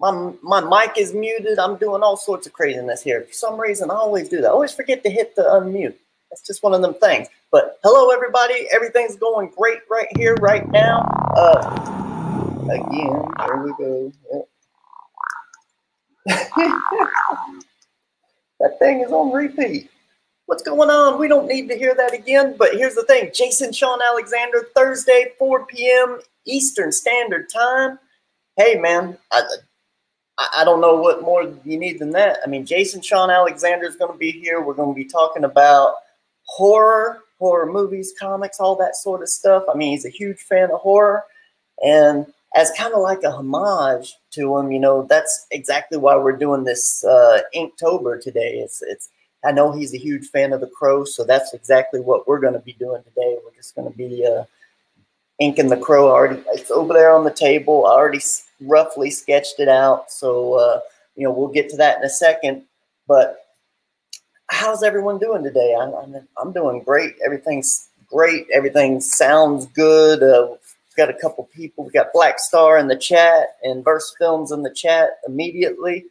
my my mic is muted. I'm doing all sorts of craziness here. For some reason, I always do that. I always forget to hit the unmute. That's just one of them things. But hello, everybody. Everything's going great right here, right now. Uh, again, there we go. Yep. that thing is on repeat. What's going on? We don't need to hear that again. But here's the thing Jason Shawn Alexander, Thursday, 4 p.m. Eastern Standard Time. Hey, man, I, I don't know what more you need than that. I mean, Jason Shawn Alexander is going to be here. We're going to be talking about horror, horror movies, comics, all that sort of stuff. I mean, he's a huge fan of horror. And as kind of like a homage to him, you know, that's exactly why we're doing this uh, Inktober today. It's, it's, I know he's a huge fan of The Crow, so that's exactly what we're going to be doing today. We're just going to be uh, inking The Crow. Already, it's over there on the table. I already roughly sketched it out. So, uh, you know, we'll get to that in a second. But how's everyone doing today? I'm, I'm, doing great. Everything's great. Everything sounds good. Uh, we've got a couple people. We've got Black Star in the chat and Verse Films in the chat immediately.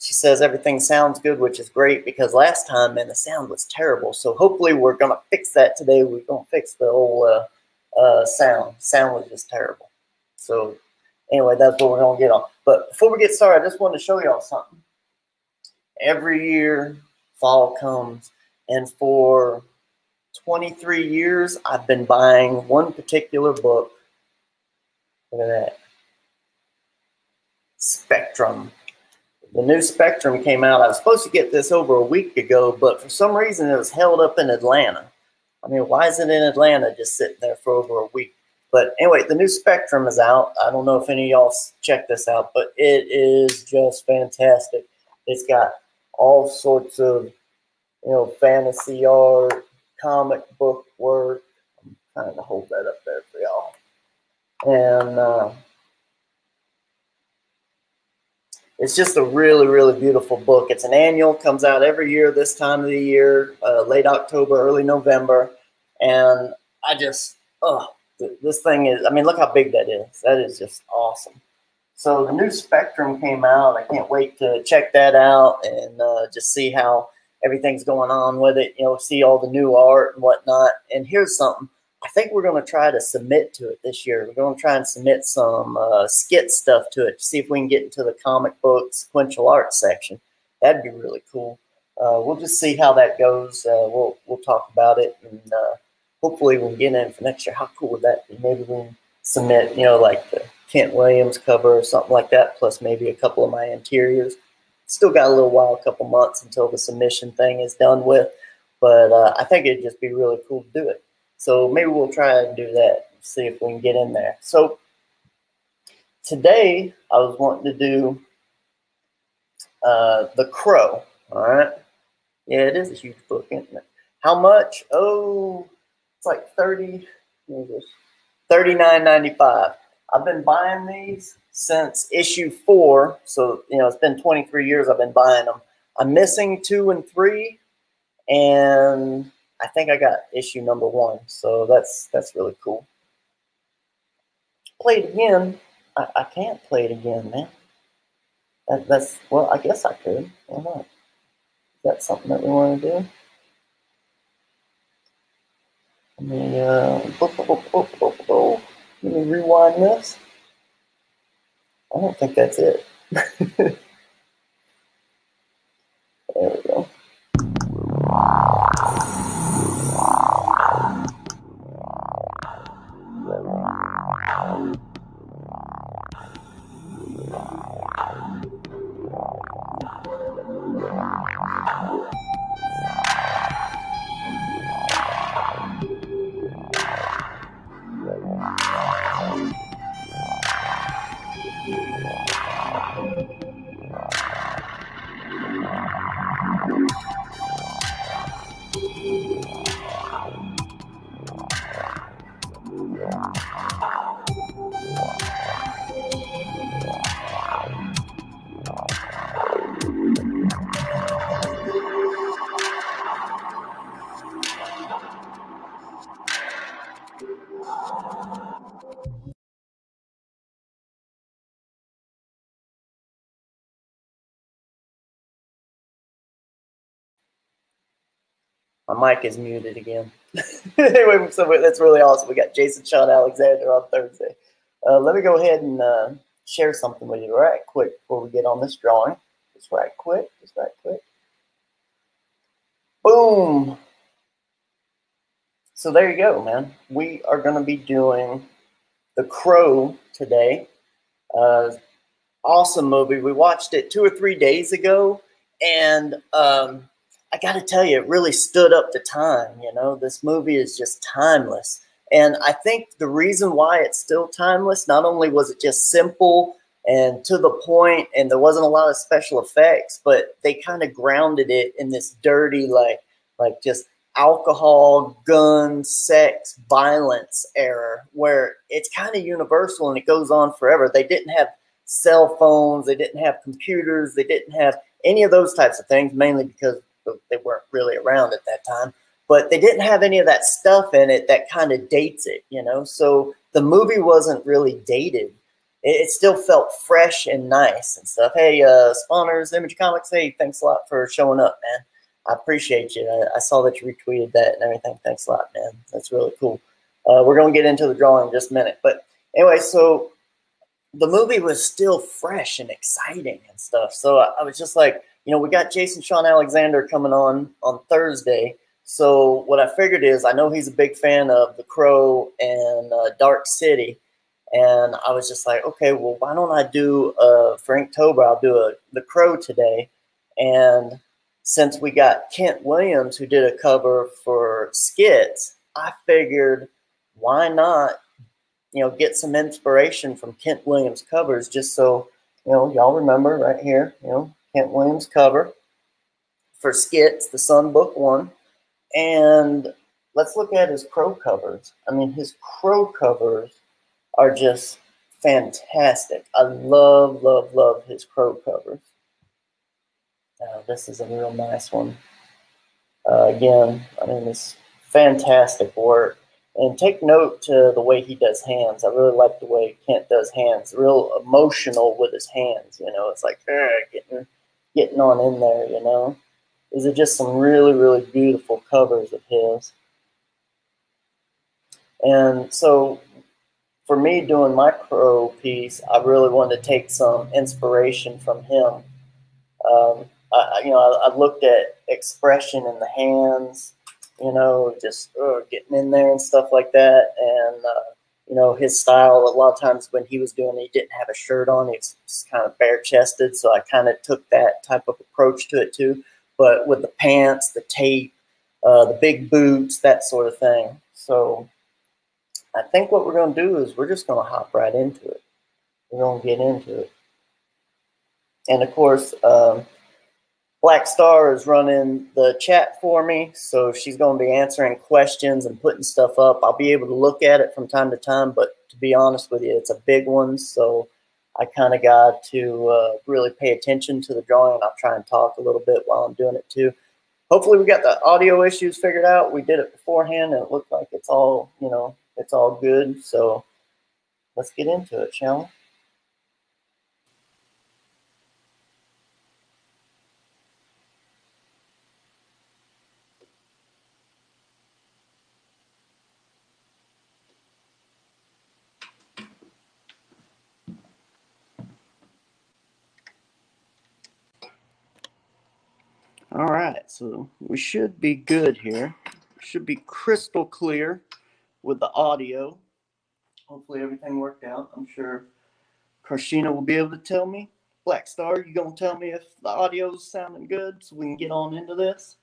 She says everything sounds good, which is great because last time, man, the sound was terrible. So hopefully we're going to fix that today. We're going to fix the whole uh, uh, sound. Sound was just terrible. So anyway, that's what we're going to get on. But before we get started, I just wanted to show y'all something. Every year, fall comes, and for 23 years, I've been buying one particular book. Look at that. Spectrum. The new Spectrum came out. I was supposed to get this over a week ago, but for some reason it was held up in Atlanta. I mean, why is it in Atlanta just sitting there for over a week? But anyway, the new Spectrum is out. I don't know if any of y'all check this out, but it is just fantastic. It's got all sorts of, you know, fantasy art, comic book work. I'm trying to hold that up there for y'all. And uh, it's just a really, really beautiful book. It's an annual, comes out every year this time of the year, uh, late October, early November. And I just, oh, this thing is, I mean, look how big that is. That is just awesome. So the new Spectrum came out. I can't wait to check that out and uh, just see how everything's going on with it. You know, see all the new art and whatnot. And here's something. I think we're going to try to submit to it this year. We're going to try and submit some uh, skit stuff to it to see if we can get into the comic book sequential art section. That'd be really cool. Uh, we'll just see how that goes. Uh, we'll we'll talk about it and uh, hopefully we'll get in for next year. How cool would that be? Maybe we submit, you know, like the Kent Williams cover or something like that, plus maybe a couple of my interiors. Still got a little while, a couple months until the submission thing is done with, but uh, I think it'd just be really cool to do it. So maybe we'll try and do that, see if we can get in there. So today I was wanting to do uh, The Crow, all right? Yeah, it is a huge book, isn't it? How much? Oh, like 30, $39.95. I've been buying these since issue four. So, you know, it's been 23 years I've been buying them. I'm missing two and three, and I think I got issue number one. So that's that's really cool. Play it again. I, I can't play it again, man. That, that's well, I guess I could. Why not? Is that something that we want to do? Let me, uh, let me rewind this. I don't think that's it. there we go. Mic is muted again. anyway, so that's really awesome. We got Jason Shawn Alexander on Thursday. Uh, let me go ahead and uh, share something with you right quick before we get on this drawing. Just right quick, just right quick. Boom. So there you go, man. We are going to be doing The Crow today. Uh, awesome movie. We watched it two or three days ago, and um, I got to tell you, it really stood up to time. You know, this movie is just timeless. And I think the reason why it's still timeless, not only was it just simple and to the point, and there wasn't a lot of special effects, but they kind of grounded it in this dirty, like, like just alcohol, guns, sex, violence era where it's kind of universal and it goes on forever. They didn't have cell phones, they didn't have computers, they didn't have any of those types of things, mainly because they weren't really around at that time. But they didn't have any of that stuff in it that kind of dates it, you know? So the movie wasn't really dated. It, still felt fresh and nice and stuff. Hey, uh, Spawners, Image Comics, hey, thanks a lot for showing up, man. I appreciate you. I, I, saw that you retweeted that and everything. Thanks a lot, man. That's really cool. Uh, we're going to get into the drawing in just a minute. But anyway, so the movie was still fresh and exciting and stuff. So I, I was just like, you know, we got Jason Shawn Alexander coming on on Thursday. So what I figured is, I know he's a big fan of The Crow and uh, Dark City, and I was just like, okay, well, why don't I do uh, for Inktober? I'll do a The Crow today, and since we got Kent Williams who did a cover for Skits, I figured why not, you know, get some inspiration from Kent Williams covers just so, you know, y'all remember right here, you know, Kent Williams cover for Skits, the Son Book one. And let's look at his crow covers. I mean, his crow covers are just fantastic. I love, love, love his crow covers. Uh, this is a real nice one. Uh, again, I mean, it's fantastic work. And take note to the way he does hands. I really like the way Kent does hands. Real emotional with his hands. You know, it's like getting getting on in there. You know, these are just some really really beautiful covers of his. And so, for me doing my crow piece, I really wanted to take some inspiration from him. Um, I, you know, I, I, looked at expression in the hands, you know, just uh, getting in there and stuff like that. And, uh, you know, his style, a lot of times when he was doing it, he didn't have a shirt on. He was just kind of bare chested. So I kind of took that type of approach to it too. But with the pants, the tape, uh, the big boots, that sort of thing. So I think what we're going to do is we're just going to hop right into it. We're going to get into it. And of course, um, Black Star is running the chat for me, so she's going to be answering questions and putting stuff up. I'll be able to look at it from time to time, but to be honest with you, it's a big one, so I kind of got to uh, really pay attention to the drawing. I'll try and talk a little bit while I'm doing it too. Hopefully, we got the audio issues figured out. We did it beforehand, and it looked like it's all you know, it's all good. So let's get into it, shall we? All right, so we should be good here. Should be crystal clear with the audio. Hopefully everything worked out. I'm sure Carshénah will be able to tell me. Black Star, you gonna tell me if the audio's sounding good so we can get on into this?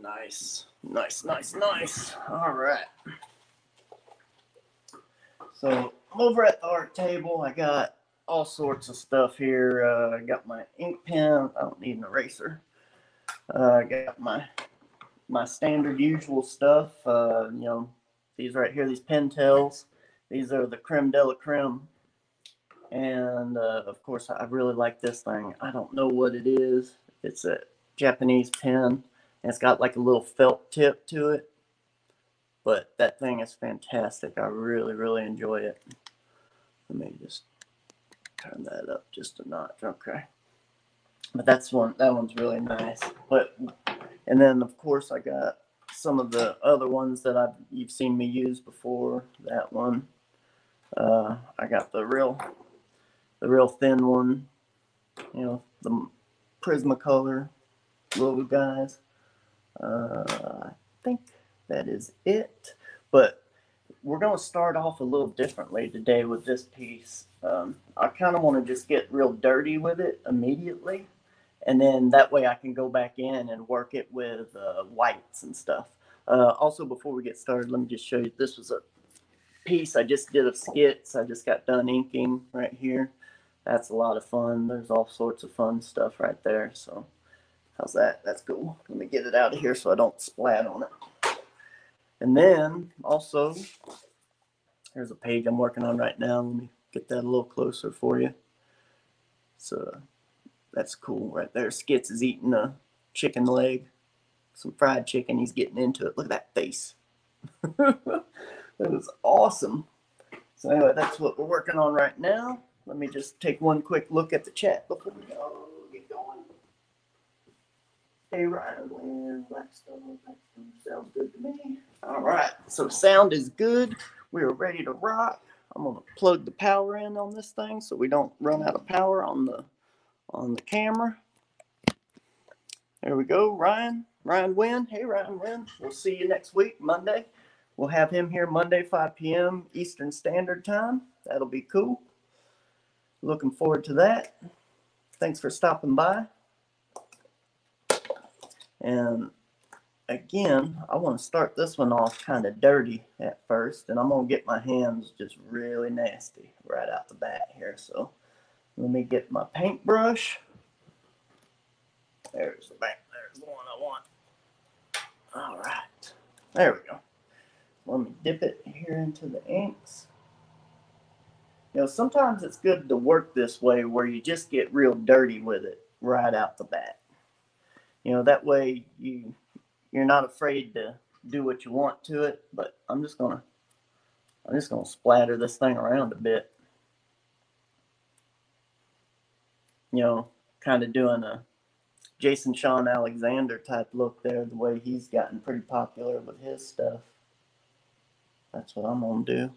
Nice, nice, nice, nice. All right. So over at the art table, I got all sorts of stuff here. Uh, I got my ink pen. I don't need an eraser. Uh, I got my my standard usual stuff. Uh, you know, these right here, these Pentel's. These are the creme de la creme. And uh, of course, I really like this thing. I don't know what it is. It's a Japanese pen. And it's got like a little felt tip to it. But that thing is fantastic. I really, really enjoy it. Let me just turn that up just a notch. Okay. but that's one that one's really nice. But and then of course I got some of the other ones that I've you've seen me use before. That one. Uh, I got the real the real thin one. You know the Prismacolor little guys. Uh, I think that is it. But we're going to start off a little differently today with this piece. Um, I kind of want to just get real dirty with it immediately. And then that way I can go back in and work it with uh, whites and stuff. Uh, also, before we get started, let me just show you. This was a piece I just did of skits. I just got done inking right here. That's a lot of fun. There's all sorts of fun stuff right there. So how's that? That's cool. Let me get it out of here so I don't splat on it. And then also, here's a page I'm working on right now. Let me get that a little closer for you. So that's cool right there. Skits is eating a chicken leg, some fried chicken. He's getting into it. Look at that face. that was awesome. So anyway, that's what we're working on right now. Let me just take one quick look at the chat before we go get going. Hey Ryan, Lynn, Blackstone, Blackstone sounds good to me. All right, so sound is good. We are ready to rock. I'm gonna plug the power in on this thing so we don't run out of power on the on the camera. There we go, Ryan. Ryan Winn. Hey Ryan Winn. We'll see you next week, Monday. We'll have him here Monday, 5 p.m. Eastern Standard Time. That'll be cool. Looking forward to that. Thanks for stopping by. And again, I want to start this one off kind of dirty at first, and I'm going to get my hands just really nasty right out the bat here. So let me get my paintbrush. There's the back. There's the one I want. All right. There we go. Let me dip it here into the inks. You know, sometimes it's good to work this way where you just get real dirty with it right out the bat. You know, that way you you're not afraid to do what you want to it, but I'm just gonna I'm just gonna splatter this thing around a bit. You know, kind of doing a Jason Shawn Alexander type look there, the way he's gotten pretty popular with his stuff. That's what I'm gonna do.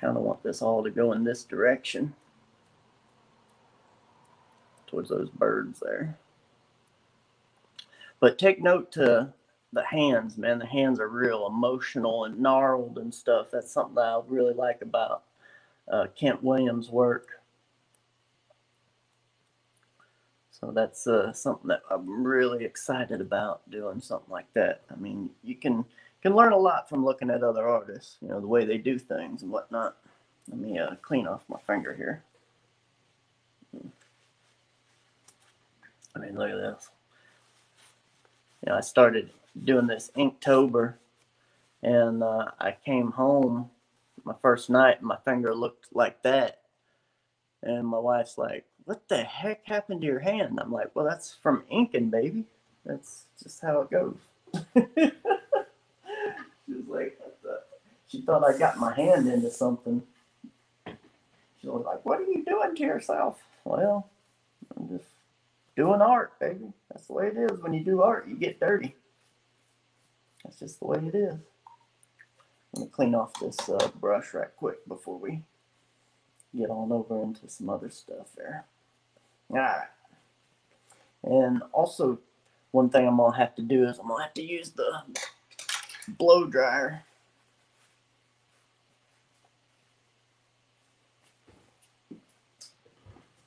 Kind of want this all to go in this direction towards those birds there. But take note to the hands, man. The hands are real emotional and gnarled and stuff. That's something that I really like about uh, Kent Williams' work. So that's uh, something that I'm really excited about doing something like that. I mean, you can can learn a lot from looking at other artists, you know, the way they do things and whatnot. Let me uh, clean off my finger here. I mean, look at this. You know, I started doing this Inktober, and uh, I came home my first night, and my finger looked like that. And my wife's like, "What the heck happened to your hand?" I'm like, "Well, that's from inking, baby. That's just how it goes." she was like, she thought I got my hand into something. She was like, "What are you doing to yourself?" Well, I'm just doing art, baby. That's the way it is. When you do art, you get dirty. That's just the way it is. Let me clean off this uh, brush right quick before we get on over into some other stuff there. All right. And also, one thing I'm gonna have to do is I'm gonna have to use the blow dryer.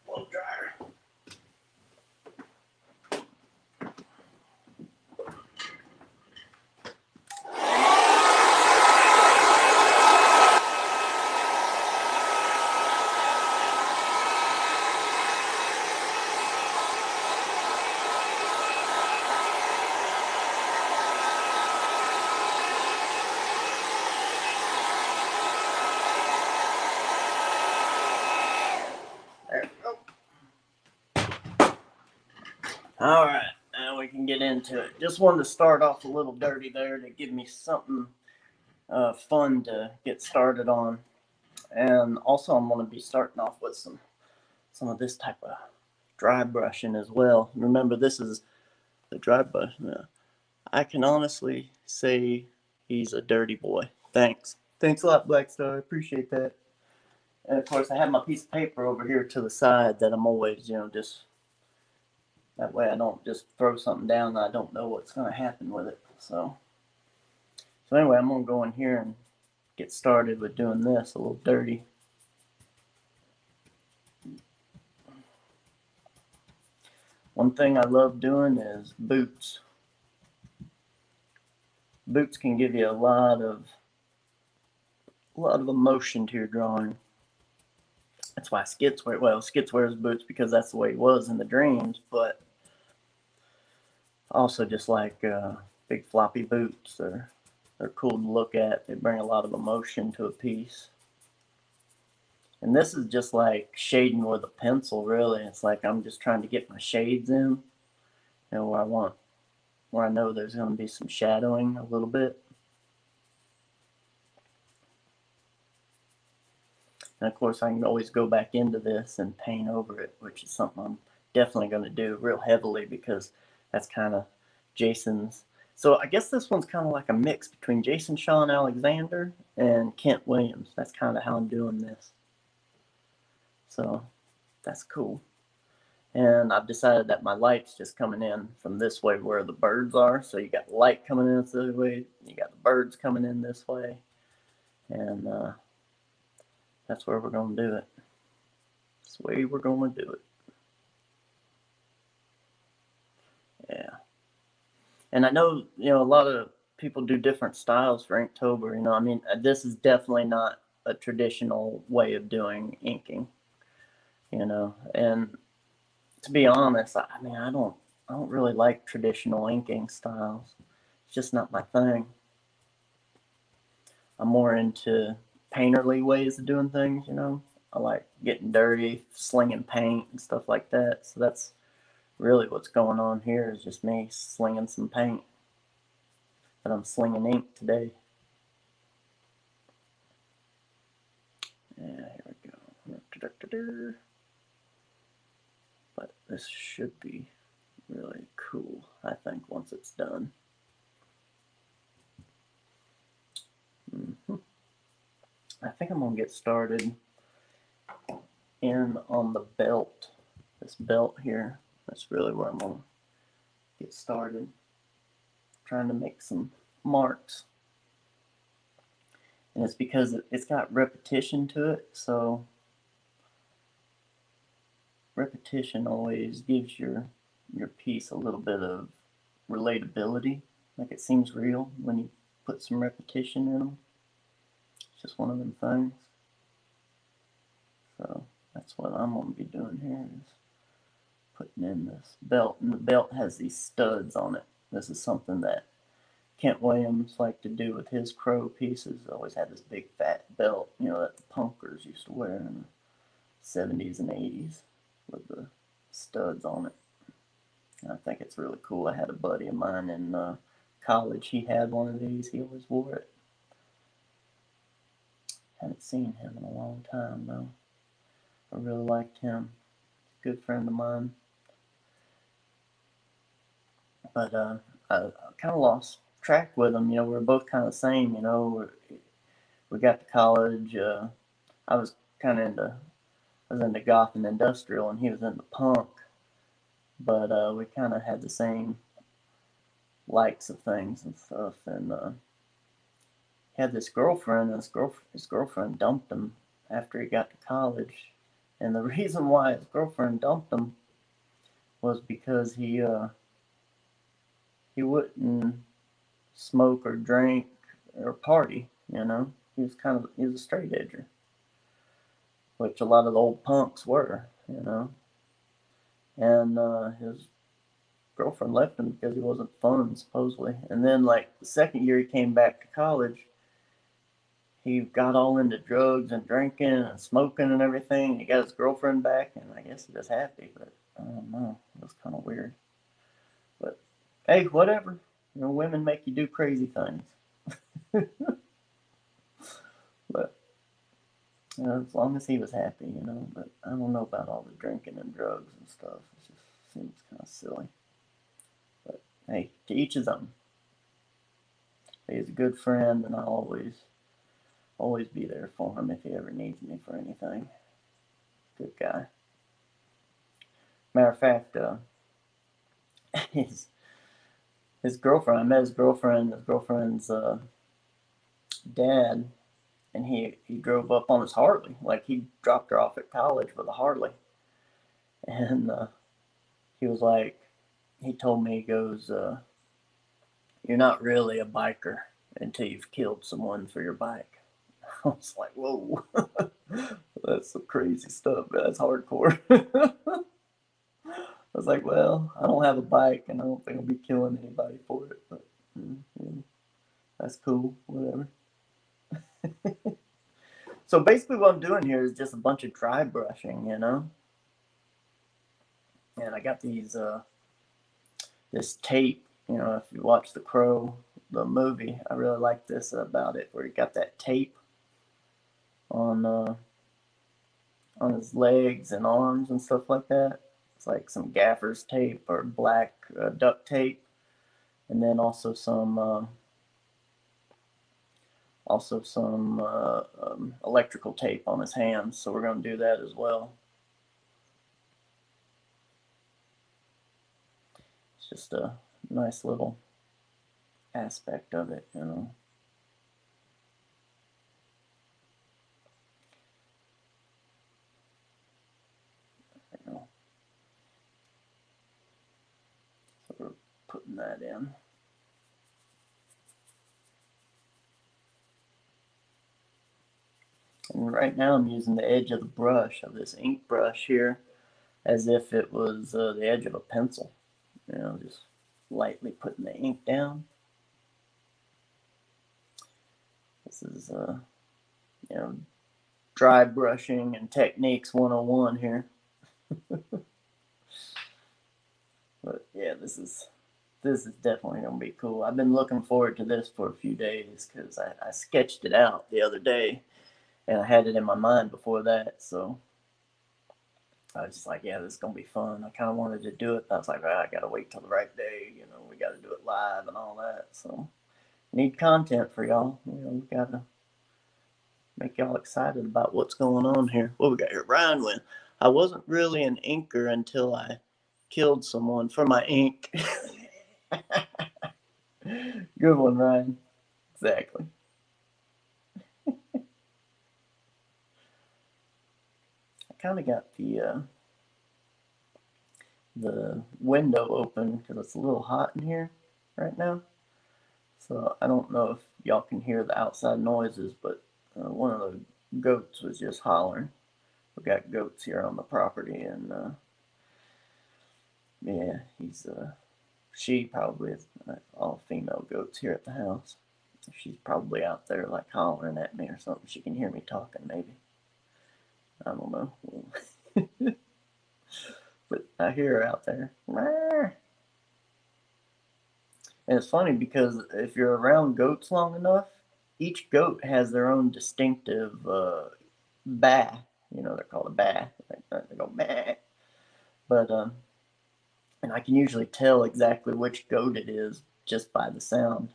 Blow dryer. There we go. All right, now we can get into it. Just wanted to start off a little dirty there to give me something uh, fun to get started on. And also, I'm going to be starting off with some some of this type of dry brushing as well. Remember, this is the dry brush. Now, I can honestly say he's a dirty boy. Thanks. Thanks a lot, Black Star. I appreciate that. And of course, I have my piece of paper over here to the side that I'm always, you know, just that way I don't just throw something down and I don't know what's going to happen with it. So, so anyway, I'm going to go in here and get started with doing this a little dirty. One thing I love doing is boots. Boots can give you a lot of a lot of emotion to your drawing. That's why Skits wear well, Skits wears boots because that's the way he was in the dreams, but also just like uh, big floppy boots. They're they're cool to look at. They bring a lot of emotion to a piece. And this is just like shading with a pencil, really. It's like I'm just trying to get my shades in, know, where I want, where I know there's going to be some shadowing a little bit. And of course, I can always go back into this and paint over it, which is something I'm definitely going to do real heavily because that's kind of Jason's. So I guess this one's kind of like a mix between Jason Shawn Alexander and Kent Williams. That's kind of how I'm doing this. So that's cool. And I've decided that my light's just coming in from this way where the birds are. So you got light coming in this way, you got the birds coming in this way. And uh, that's where we're going to do it. That's the way we're going to do it. Yeah. And I know, you know, a lot of people do different styles for Inktober. You know, I mean, uh, this is definitely not a traditional way of doing inking you know. And to be honest, I mean, I don't, I don't really like traditional inking styles. It's just not my thing. I'm more into painterly ways of doing things, you know. I like getting dirty, slinging paint and stuff like that. So that's really what's going on here is just me slinging some paint. But I'm slinging ink today. Yeah, here we go. But this should be really cool, I think, once it's done. Mm -hmm. I think I'm going to get started in on the belt. This belt here, that's really where I'm to get started. trying to make some marks. And it's because it's got repetition to it, so repetition always gives your your piece a little bit of relatability. Like it seems real when you put some repetition in them. It's just one of them things. So that's what I'm going to be doing here is putting in this belt. And the belt has these studs on it. This is something that Kent Williams liked to do with his crow pieces. Always had this big fat belt, you know, that the punkers used to wear in the 70s and 80s with the studs on it. I think it's really cool. I had a buddy of mine in uh, college. He had one of these. He always wore it. Haven't seen him in a long time though. I really liked him. Good friend of mine. But uh, I, kind of lost track with him. You know, we are both kind of the same. You know, we got to college. Uh, I was kind of into I was into goth and industrial, and he was into punk. But uh, we kind of had the same likes of things and stuff. And uh, had this girlfriend, and his, girl, his girlfriend dumped him after he got to college. And the reason why his girlfriend dumped him was because he uh, he wouldn't smoke or drink or party. You know, he was kind of he was a straight edger which a lot of the old punks were, you know. And uh, his girlfriend left him because he wasn't fun, supposedly. And then, like, the second year he came back to college, he got all into drugs and drinking and smoking and everything. He got his girlfriend back, and I guess he was happy, but I don't know. It was kind of weird. But hey, whatever. You know, women make you do crazy things. You know, as long as he was happy, you know. But I don't know about all the drinking and drugs and stuff. It just seems kind of silly. But hey, to each his own. He's a good friend, and I'll always, always be there for him if he ever needs me for anything. Good guy. Matter of fact, uh, his his girlfriend. I met his girlfriend. His girlfriend's uh, dad, and he he drove up on his Harley. Like he dropped her off at college with a Harley, and uh, he was like, he told me he goes, uh, "You're not really a biker until you've killed someone for your bike." I was like, "Whoa, that's some crazy stuff. But that's hardcore." I was like, well, I don't have a bike and I don't think I'll be killing anybody for it, but mm, that's cool, whatever. so basically, what I'm doing here is just a bunch of dry brushing, you know. And I got these, uh, this tape, you know, if you watch The Crow, the movie, I really like this about it, where he got that tape on, uh, on his legs and arms and stuff like that. It's like some gaffer's tape or black uh, duct tape, and then also some uh, also some uh, um, electrical tape on his hands. So we're going to do that as well. It's just a nice little aspect of it, you know. Putting that in. And right now I'm using the edge of the brush, of this ink brush here, as if it was uh, the edge of a pencil. You know, just lightly putting the ink down. This is, uh, you know, dry brushing and techniques 101 here. but yeah, this is this is definitely gonna be cool. I've been looking forward to this for a few days because I, I sketched it out the other day, and I had it in my mind before that. So I was just like, yeah, this is gonna be fun. I kind of wanted to do it. I was like, I gotta wait till the right day. You know, we got to do it live and all that. So need content for y'all. You know, we gotta make y'all excited about what's going on here. What we got here? Ryan Winn. I wasn't really an inker until I killed someone for my ink. Good one, Ryan. Exactly. I kind of got the uh, the window open because it's a little hot in here right now. So I don't know if y'all can hear the outside noises, but uh, one of the goats was just hollering. We got goats here on the property, and uh, yeah, he's uh, she probably is all female goats here at the house. She's probably out there like hollering at me or something. She can hear me talking, maybe. I don't know. but I hear her out there. And it's funny because if you're around goats long enough, each goat has their own distinctive uh, bah. You know, they're called a bah. They go bah. But um, and I can usually tell exactly which goat it is just by the sound.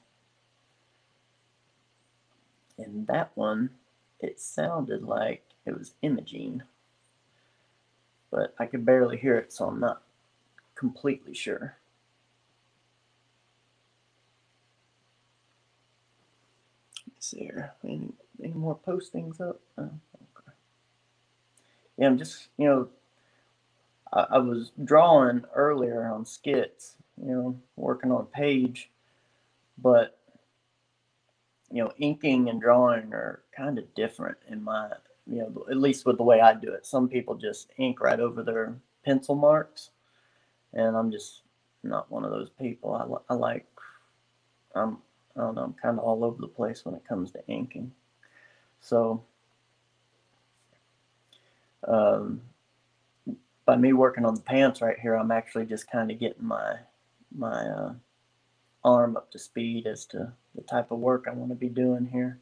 And that one, it sounded like it was Imogene. But I could barely hear it, so I'm not completely sure. Let's see here. Any, any more postings up? Oh, okay. Yeah, I'm just, you know, I, I was drawing earlier on skits, you know, working on a page, but you know, inking and drawing are kind of different in my, you know, at least with the way I do it. Some people just ink right over their pencil marks, and I'm just not one of those people. I, I like, I'm, I don't know, I'm kind of all over the place when it comes to inking. So, um, by me working on the pants right here, I'm actually just kind of getting my my uh, arm up to speed as to the type of work I want to be doing here.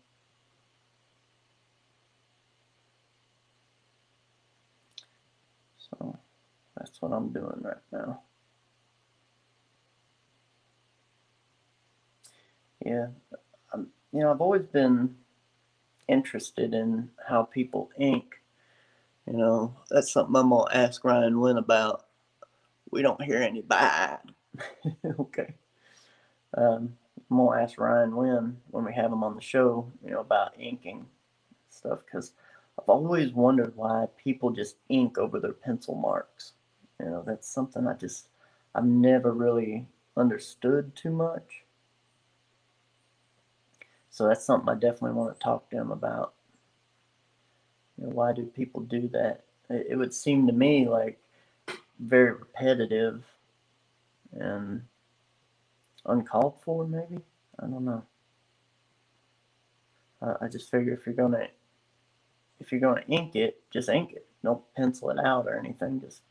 So that's what I'm doing right now. Yeah, um, you know, I've always been interested in how people ink. You know, that's something I'm gonna ask Ryan Winn about. We don't hear any bad. okay. Um, I'm gonna ask Ryan Winn when we have him on the show, you know, about inking stuff because I've always wondered why people just ink over their pencil marks. You know, that's something I just I've never really understood too much. So that's something I definitely want to talk to him about. You know, why do people do that? It, it would seem to me like very repetitive and uncalled for, maybe. I don't know. Uh, I just figure if you're gonna if you're gonna ink it, just ink it. Don't pencil it out or anything. Just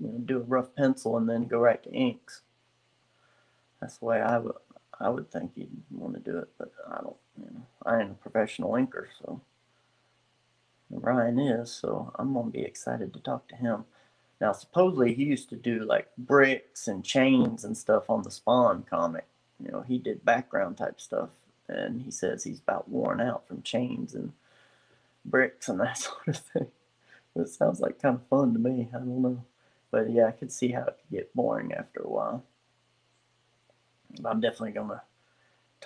you know, do a rough pencil and then go right to inks. That's the way I would I would think you'd want to do it, but I don't. You know, I ain't a professional inker, so Ryan is. So I'm gonna be excited to talk to him. Now, supposedly he used to do like bricks and chains and stuff on the Spawn comic. You know, he did background type stuff, and he says he's about worn out from chains and bricks and that sort of thing. It sounds like kind of fun to me. I don't know, but yeah, I could see how it could get boring after a while. But I'm definitely gonna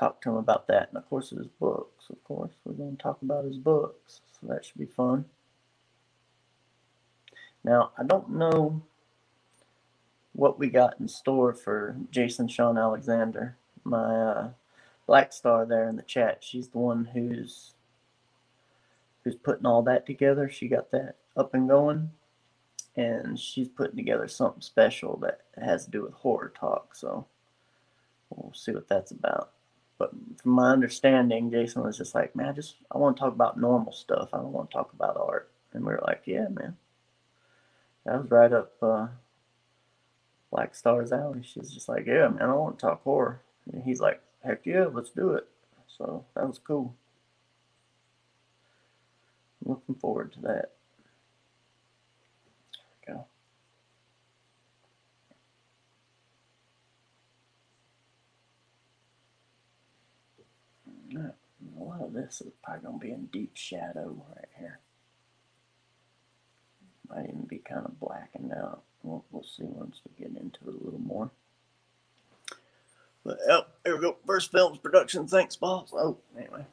talk to him about that, and of course his books. Of course, we're gonna talk about his books, so that should be fun. Now, I don't know what we got in store for Jason Shawn Alexander. My uh, Black Star there in the chat, she's the one who's who's putting all that together. She got that up and going, and she's putting together something special that has to do with horror talk. So we'll see what that's about. But from my understanding, Jason was just like, "Man, I just I want to talk about normal stuff. I don't want to talk about art." And we were like, "Yeah, man." That was right up uh, Black Star's alley. She's just like, yeah, man, I want to talk horror. And he's like, heck yeah, let's do it. So that was cool. Looking forward to that. There we go. A lot of this is probably going to be in deep shadow right here. Might even be kind of blackened out. We'll, we'll see once we get into it a little more. But oh, there we go. Verse Films Production. Thanks, boss. Oh, anyway,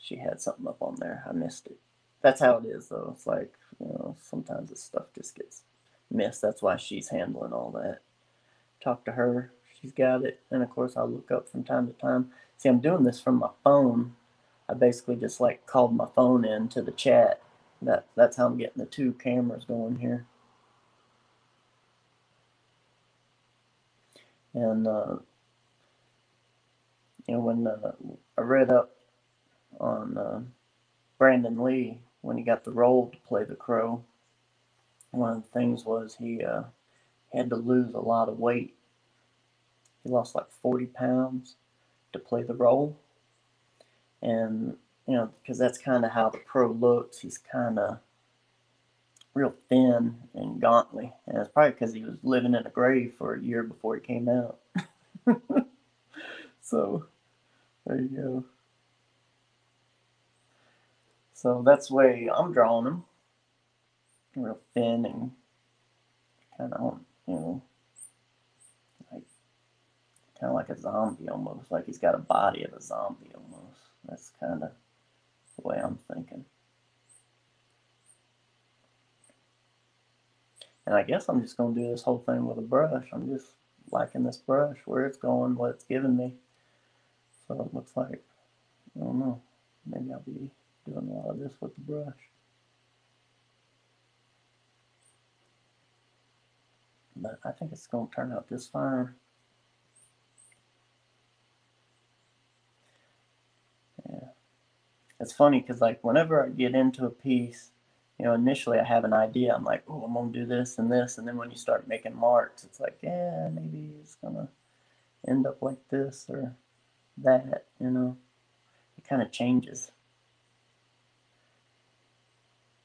she had something up on there. I missed it. That's how it is, though. It's like you know, sometimes this stuff just gets missed. That's why she's handling all that. Talk to her. She's got it, and of course, I look up from time to time. See, I'm doing this from my phone. I basically just like called my phone in to the chat that that's how I'm getting the two cameras going here. And uh, you know when uh, I read up on uh, Brandon Lee when he got the role to play the Crow, one of the things was he uh, had to lose a lot of weight. He lost like 40 pounds to play the role. And you know, because that's kind of how the pro looks. He's kind of real thin and gauntly, and it's probably because he was living in a grave for a year before he came out. so there you go. So that's the way I'm drawing him. Real thin and kind of, you know, like kind of like a zombie almost. Like he's got a body of a zombie almost. That's kind of the way I'm thinking. And I guess I'm just going to do this whole thing with a brush. I'm just liking this brush, where it's going, what it's giving me. So it looks like, I don't know, maybe I'll be doing a lot of this with the brush. But I think it's going to turn out just fine. It's funny because like whenever I get into a piece, you know, initially I have an idea. I'm like, oh, I'm gonna do this and this, and then when you start making marks, it's like, yeah, maybe it's gonna end up like this or that. You know, it kind of changes.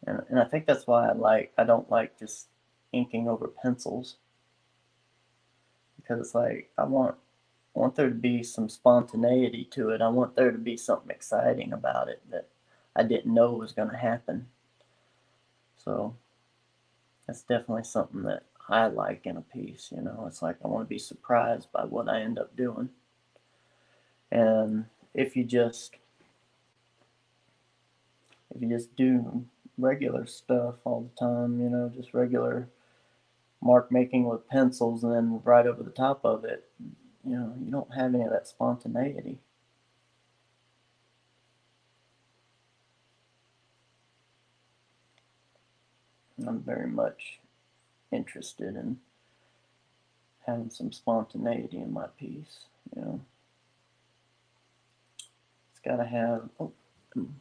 And, and I think that's why I like I don't like just inking over pencils because it's like I want I want there to be some spontaneity to it. I want there to be something exciting about it that I didn't know was going to happen. So that's definitely something that I like in a piece. You know, it's like I want to be surprised by what I end up doing. And if you just if you just do regular stuff all the time, you know, just regular mark making with pencils and then right over the top of it, you know, you don't have any of that spontaneity. I'm very much interested in having some spontaneity in my piece, you know. It's got to have, oh, I'm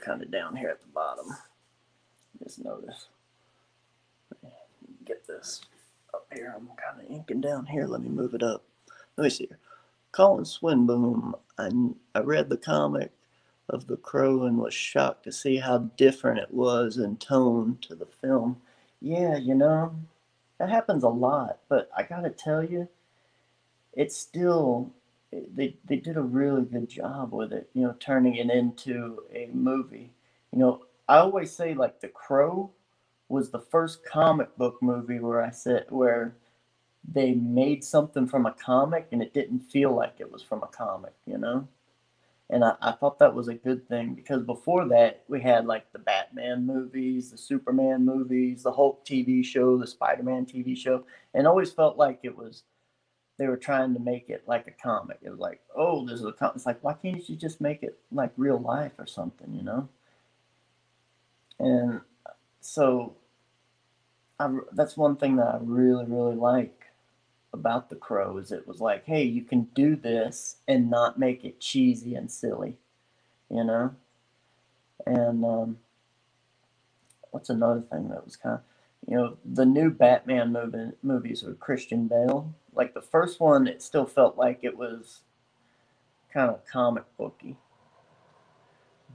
kind of down here at the bottom. Just notice. Get this up here. I'm kind of inking down here. Let me move it up. Let me see here. Colin Swinboom. I, I read the comic of The Crow and was shocked to see how different it was in tone to the film. Yeah, you know, that happens a lot, but I gotta tell you, it's still they they did a really good job with it. You know, turning it into a movie. You know, I always say like The Crow was the first comic book movie where I said where they made something from a comic and it didn't feel like it was from a comic, you know? And I, I thought that was a good thing because before that we had like the Batman movies, the Superman movies, the Hulk TV show, the Spider Man TV show, and always felt like it was they were trying to make it like a comic. It was like, oh, this is a comic. It's like, why can't you just make it like real life or something, you know? And so I, that's one thing that I really, really like about The Crow is it was like, hey, you can do this and not make it cheesy and silly, you know? And um, what's another thing that was kind of, you know, the new Batman movie, movies with Christian Bale, like the first one, it still felt like it was kind of comic booky.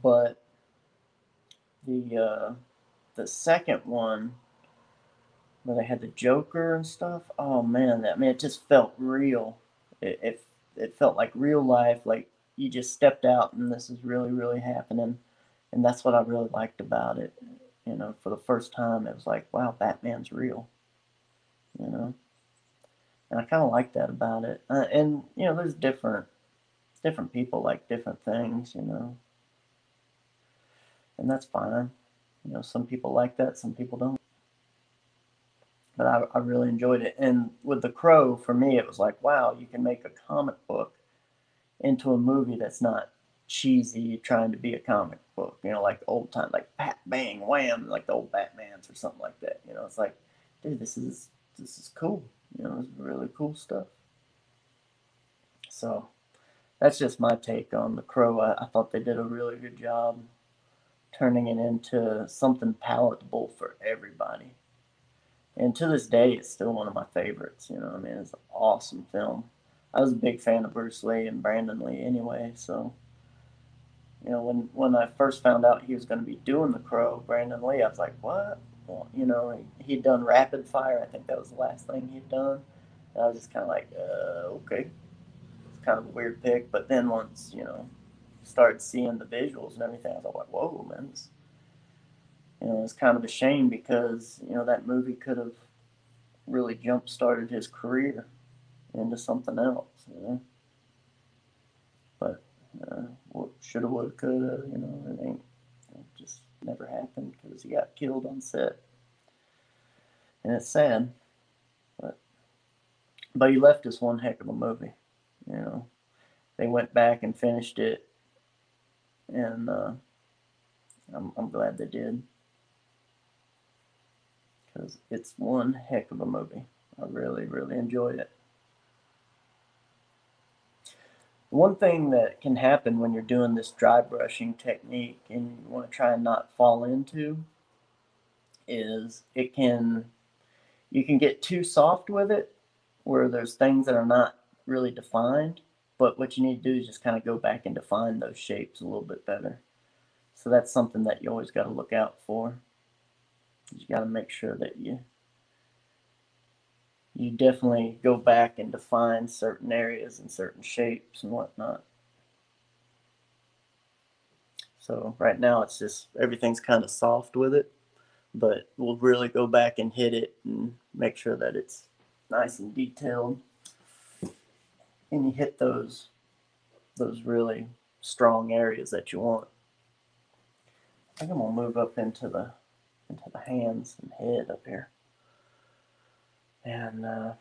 But the uh, the second one where they had the Joker and stuff. Oh man, that I mean it just felt real. It, it it felt like real life. Like you just stepped out and this is really really happening, and that's what I really liked about it. You know, for the first time, it was like, wow, Batman's real. You know, and I kind of like that about it. Uh, and you know, there's different different people like different things. You know, and that's fine. You know, some people like that, some people don't but I, I really enjoyed it. And with The Crow, for me, it was like, wow, you can make a comic book into a movie that's not cheesy trying to be a comic book, you know, like old time, like Pat Bang Wham, like the old Batman's or something like that. You know, it's like, dude, this is this is cool. You know, it's really cool stuff. So that's just my take on the Crow. I, I thought they did a really good job turning it into something palatable for everybody and to this day, it's still one of my favorites. You know, I mean, it's an awesome film. I was a big fan of Bruce Lee and Brandon Lee anyway, so you know, when when I first found out he was going to be doing The Crow, Brandon Lee, I was like, what? Well, you know, he, he'd done Rapid Fire. I think that was the last thing he'd done. And I was just kind of like, uh, okay, it's kind of a weird pick. But then once you know, started seeing the visuals and everything, I was like, whoa, man, this you know, it's kind of a shame because you know that movie could have really jump started his career into something else. You know, but uh, what shoulda, woulda, coulda. You know, it ain't. It just never happened because he got killed on set, and it's sad. But but he left us one heck of a movie. You know, they went back and finished it, and uh, I'm I'm glad they did because it's one heck of a movie. I really, really enjoyed it. One thing that can happen when you're doing this dry brushing technique and you want to try and not fall into is it can you can get too soft with it where there's things that are not really defined but what you need to do is just kind of go back and define those shapes a little bit better so that's something that you always got to look out for. You got to make sure that you you definitely go back and define certain areas and certain shapes and whatnot. So right now it's just everything's kind of soft with it, but we'll really go back and hit it and make sure that it's nice and detailed. And you hit those those really strong areas that you want. I think I'm gonna move up into the into the hands and head up here. And uh,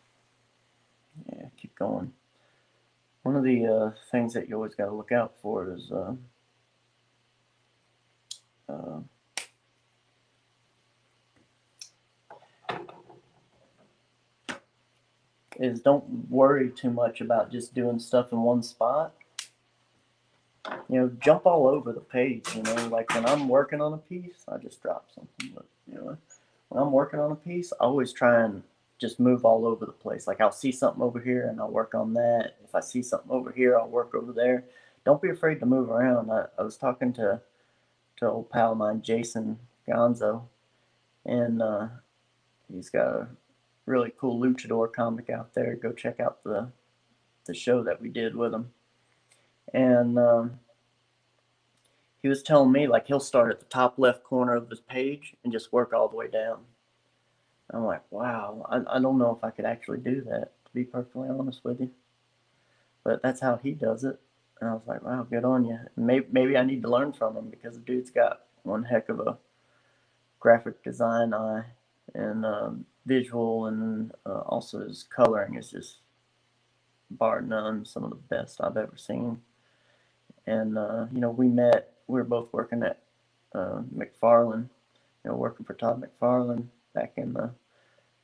yeah, keep going. One of the uh, things that you always got to look out for is uh, is don't worry too much about just doing stuff in one spot. You know, jump all over the page. You know, like when I'm working on a piece, I just drop something. But you know, when I'm working on a piece, I always try and just move all over the place. Like I'll see something over here and I'll work on that. If I see something over here, I'll work over there. Don't be afraid to move around. I, I was talking to to old pal of mine, Jason Gonzo, and uh, he's got a really cool luchador comic out there. Go check out the the show that we did with him. And um, he was telling me like he'll start at the top left corner of his page and just work all the way down. I'm like, wow, I, I don't know if I could actually do that, to be perfectly honest with you. But that's how he does it. And I was like, wow, good on you. Maybe, maybe I need to learn from him because the dude's got one heck of a graphic design eye and um, visual, and uh, also his coloring is just bar none, some of the best I've ever seen. And, uh, you know, we met, we were both working at uh, McFarlane, you know, working for Todd McFarlane back in the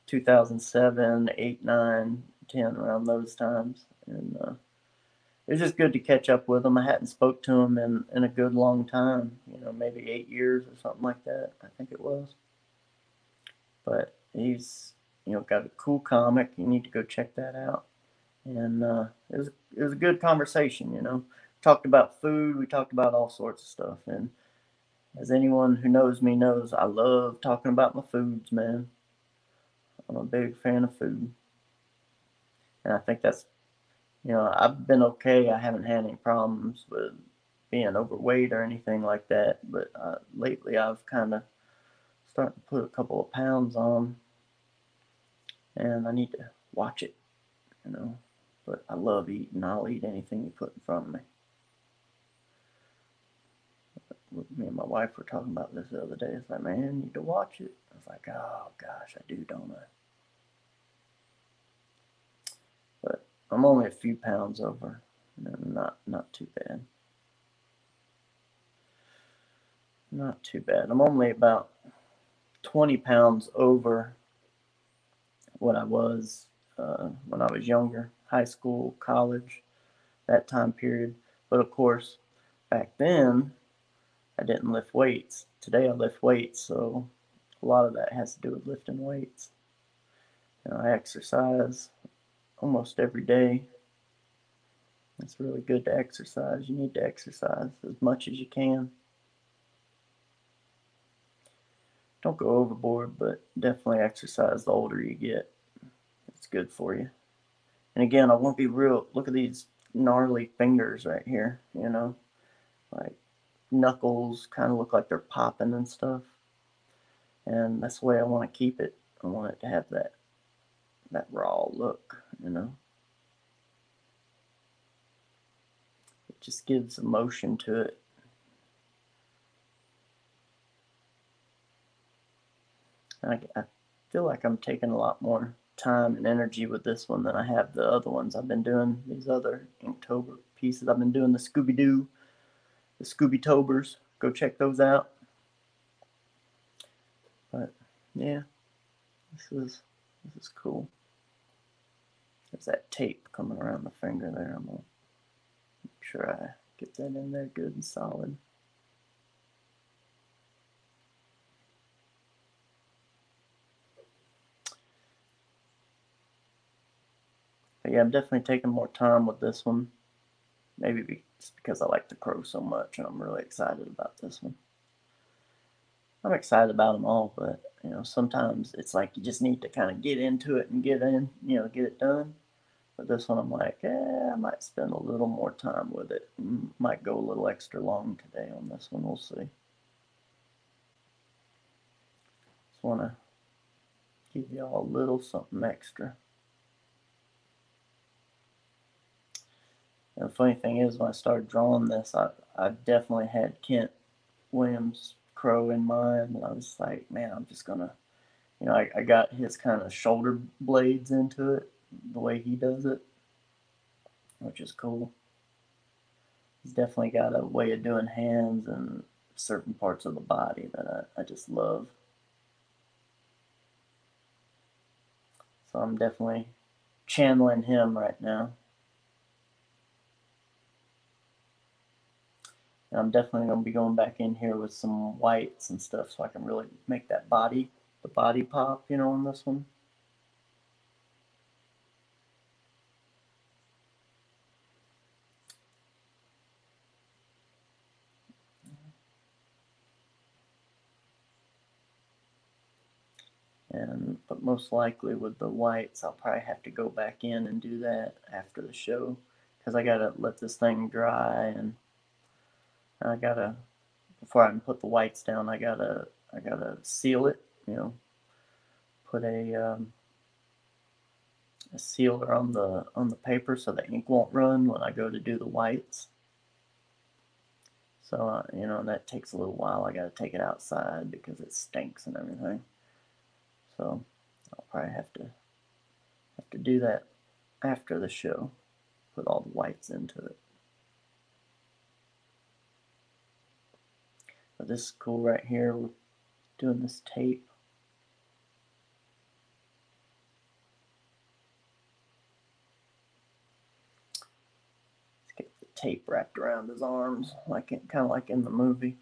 2007, 8, 9, 10, around those times. And uh, it was just good to catch up with him. I hadn't spoke to him in, in a good long time, you know, maybe eight years or something like that, I think it was. But he's, you know, got a cool comic. You need to go check that out. And uh, it was it was a good conversation, you know. Talked about food, we talked about all sorts of stuff. And as anyone who knows me knows, I love talking about my foods, man. I'm a big fan of food. And I think that's, you know, I've been okay. I haven't had any problems with being overweight or anything like that. But uh, lately I've kind of started to put a couple of pounds on. And I need to watch it, you know. But I love eating. I'll eat anything you put in front of me. Me and my wife were talking about this the other day. It's like, man, you need to watch it. I was like, oh gosh, I do, don't I? But I'm only a few pounds over. Not not too bad. Not too bad. I'm only about 20 pounds over what I was uh, when I was younger, high school, college, that time period. But of course, back then, I didn't lift weights. Today I lift weights, so a lot of that has to do with lifting weights. You know, I exercise almost every day. It's really good to exercise. You need to exercise as much as you can. Don't go overboard, but definitely exercise the older you get. It's good for you. And again, I won't be real. Look at these gnarly fingers right here, you know, like knuckles kind of look like they're popping and stuff. And that's the way I want to keep it. I want it to have that that raw look, you know. It just gives emotion to it. I, I feel like I'm taking a lot more time and energy with this one than I have the other ones. I've been doing these other Inktober pieces. I've been doing the Scooby Doo, the Scooby Tobers. Go check those out. But yeah, this is this is cool. There's that tape coming around the finger there. I'm gonna make sure I get that in there good and solid. But yeah, I'm definitely taking more time with this one. Maybe just because I like the crow so much and I'm really excited about this one. I'm excited about them all, but you know, sometimes it's like you just need to kind of get into it and get in, you know, get it done. But this one, I'm like, eh, I might spend a little more time with it. Might go a little extra long today on this one. We'll see. Just want to give y'all a little something extra. And the funny thing is, when I started drawing this, I, I definitely had Kent Williams Crow in mind. And I was like, man, I'm just going to, you know, I, I got his kind of shoulder blades into it, the way he does it, which is cool. He's definitely got a way of doing hands and certain parts of the body that I, I just love. So I'm definitely channeling him right now. And I'm definitely going to be going back in here with some whites and stuff so I can really make that body, the body pop, you know, on this one. And, but most likely with the whites, I'll probably have to go back in and do that after the show because I got to let this thing dry and I gotta before I can put the whites down. I gotta I gotta seal it. You know, put a um, a sealer on the on the paper so the ink won't run when I go to do the whites. So uh, you know that takes a little while. I gotta take it outside because it stinks and everything. So I'll probably have to have to do that after the show. Put all the whites into it. But this is cool right here. We're doing this tape. Let's get the tape wrapped around his arms, like it, kind of like in the movie.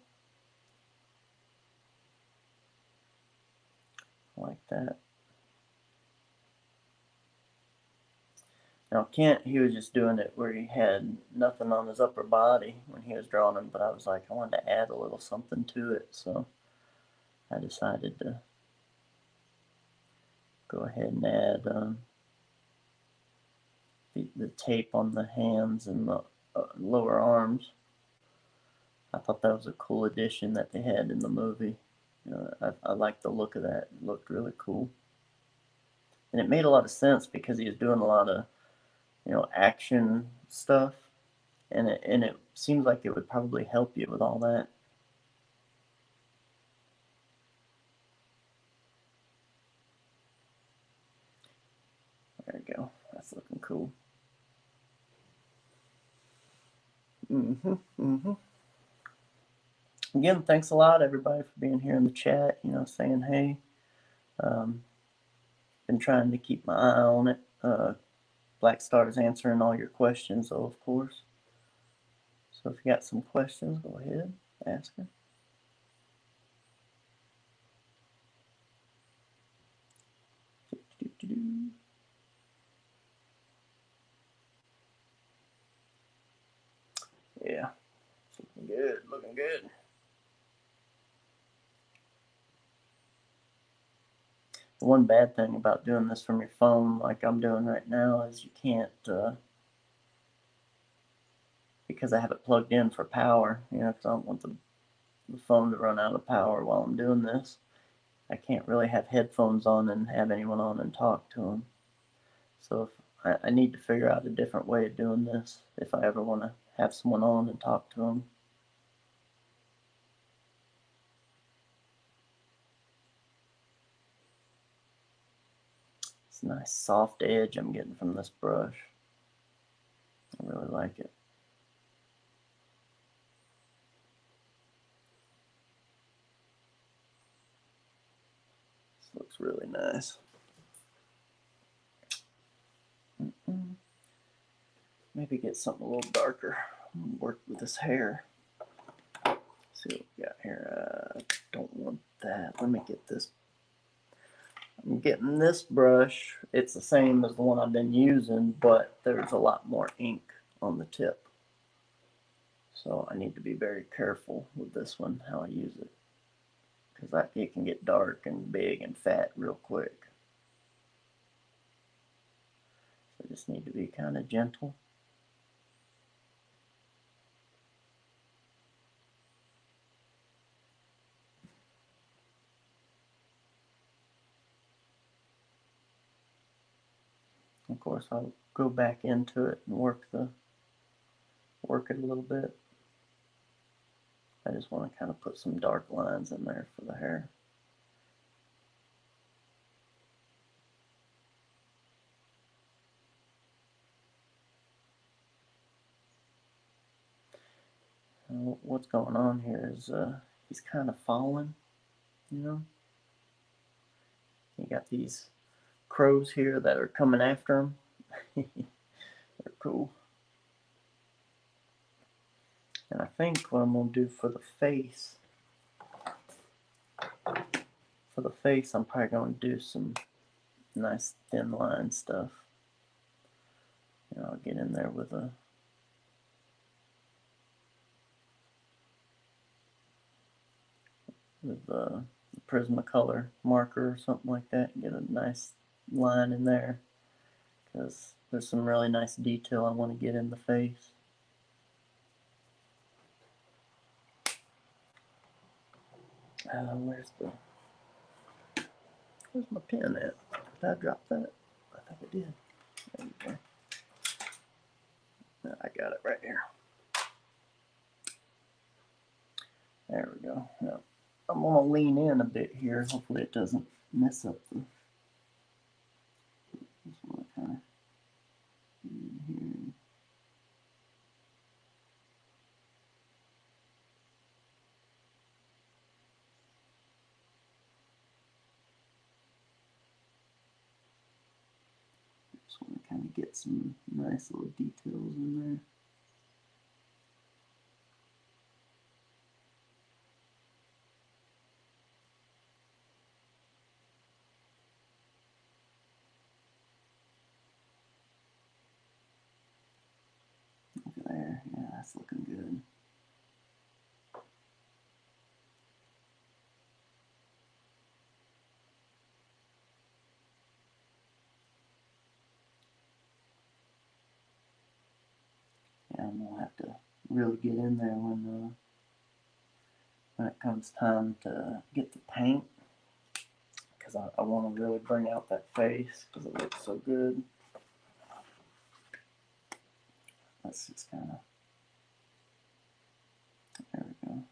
Like that. Now Kent, he was just doing it where he had nothing on his upper body when he was drawing him, but I was like, I wanted to add a little something to it, so I decided to go ahead and add um, the, the, tape on the hands and the uh, lower arms. I thought that was a cool addition that they had in the movie. You know, I, I like the look of that. It looked really cool. And it made a lot of sense because he was doing a lot of you know, action stuff. And it, and it seems like it would probably help you with all that. There we go. That's looking cool. Mm-hmm. Mm-hmm. Again, thanks a lot, everybody, for being here in the chat. You know, saying hey. Um, been trying to keep my eye on it. Uh, Black Star is answering all your questions, though, of course. So if you got some questions, go ahead, ask her. Yeah, looking good, looking good. The one bad thing about doing this from your phone, like I'm doing right now, is you can't, uh, because I have it plugged in for power, you know, because I don't want the, the phone to run out of power while I'm doing this. I can't really have headphones on and have anyone on and talk to them. So I, I need to figure out a different way of doing this if I ever want to have someone on and talk to them. Nice soft edge I'm getting from this brush. I really like it. This looks really nice. Maybe get something a little darker. Work with this hair. See what we got here. I uh, don't want that. Let me get this I'm getting this brush. It's the same as the one I've been using, but there's a lot more ink on the tip. So I need to be very careful with this one, how I use it. because it can get dark and big and fat real quick. So I just need to be kind of gentle. Course, I'll go back into it and work the work it a little bit. I just want to kind of put some dark lines in there for the hair. what's going on here is uh, he's kind of falling, you know. You got these crows here that are coming after him. They're cool. And I think what I'm going to do for the face, for the face, I'm probably going to do some nice thin line stuff. And I'll get in there with a with a Prismacolor marker or something like that get a nice line in there because there's some really nice detail I want to get in the face. Uh, where's the where's my pen at? Did I drop that? I think I did. There go. I got it right here. There we go. Now, I'm gonna lean in a bit here. Hopefully it doesn't mess up the just want to kind of here. Just want to kind of get some nice little details in there. Yeah, that's looking good. I'm gonna have to really get in there when uh, when it comes time to get the paint because I, I want to really bring out that face because it looks so good. Let's just kind of, there we go.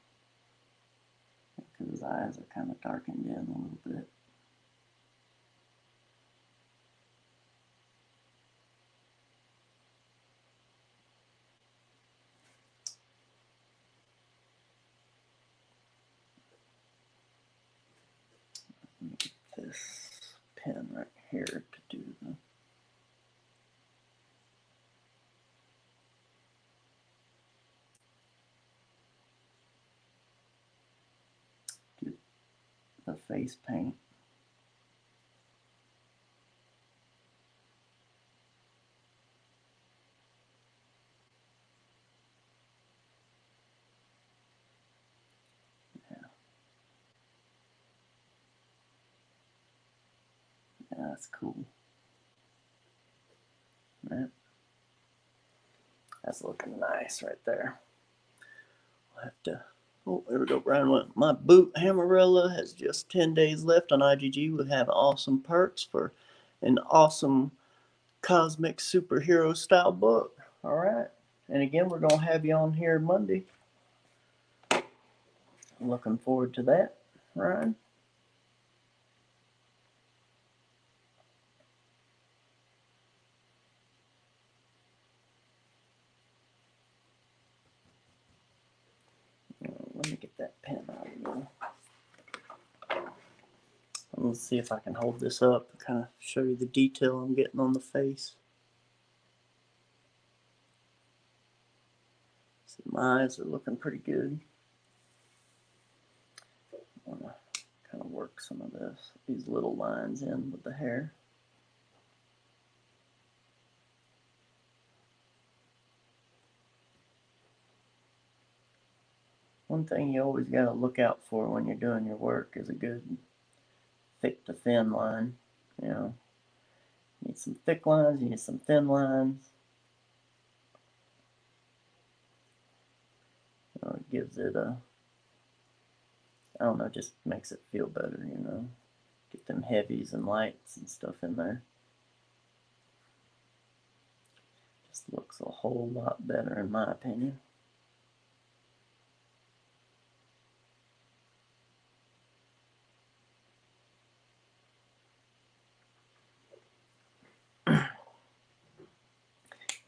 Because his eyes are kind of darkened in a little bit. this pen right here to do the the face paint. Yeah. Yeah, that's cool. Right. That's looking nice right there. I'll have to Oh, there we go. Ryan Winn. My boot Hammerella has just 10 days left on IGG. We have awesome perks for an awesome cosmic superhero style book. All right. And again, we're going to have you on here Monday. Looking forward to that, Ryan. let me get that pen out of here. Let's see if I can hold this up and kind of show you the detail I'm getting on the face. See, my eyes are looking pretty good. I want to kind of work some of this, these little lines in with the hair. one thing you always got to look out for when you're doing your work is a good thick to thin line. You know, you need some thick lines, you need some thin lines. You know, it gives it a, I don't know, just makes it feel better, you know. Get them heavies and lights and stuff in there. Just looks a whole lot better in my opinion.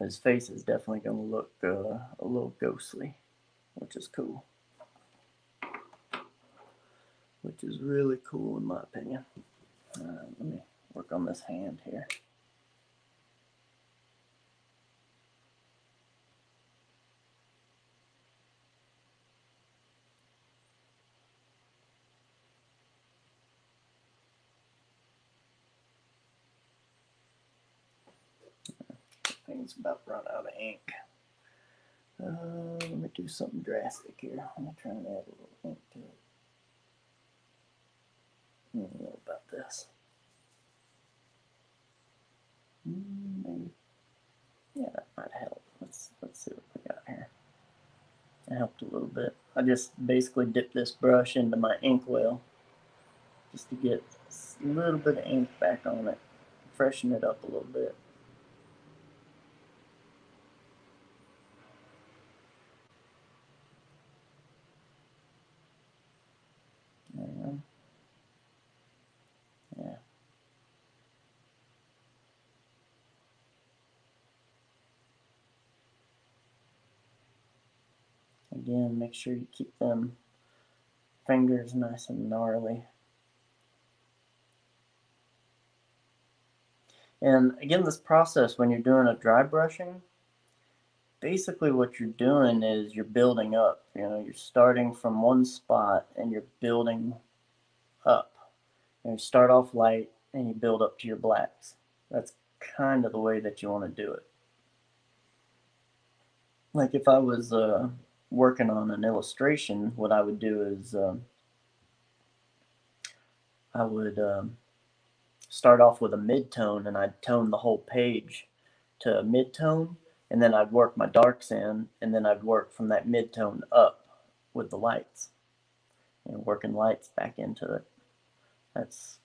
His face is definitely going to look uh, a little ghostly, which is cool. Which is really cool in my opinion. Uh, let me work on this hand here. thing's about run out of ink. Uh, let me do something drastic here. I'm gonna try and add a little ink to it. I don't know about this. Mm, maybe. Yeah, that might help. Let's let's see what we got here. It helped a little bit. I just basically dipped this brush into my ink well just to get a little bit of ink back on it, freshen it up a little bit. Again, make sure you keep them fingers nice and gnarly. And again, this process when you're doing a dry brushing, basically what you're doing is you're building up. You know, you're starting from one spot and you're building up. And you start off light and you build up to your blacks. That's kind of the way that you want to do it. Like if I was uh, working on an illustration, what I would do is um, I would um, start off with a mid-tone and I'd tone the whole page to a mid-tone and then I'd work my darks in and then I'd work from that mid-tone up with the lights and working lights back into it. That's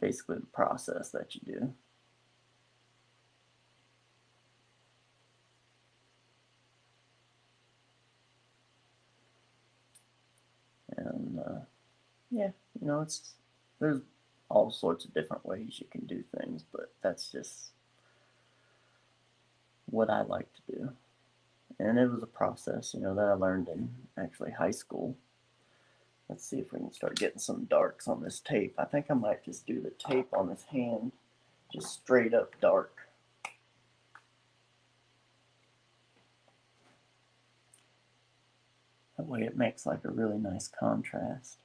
basically the process that you do. And uh, yeah, you know, it's there's all sorts of different ways you can do things, but that's just what I like to do. And it was a process, you know, that I learned in actually high school. Let's see if we can start getting some darks on this tape. I think I might just do the tape on this hand, just straight up dark. That way it makes like a really nice contrast.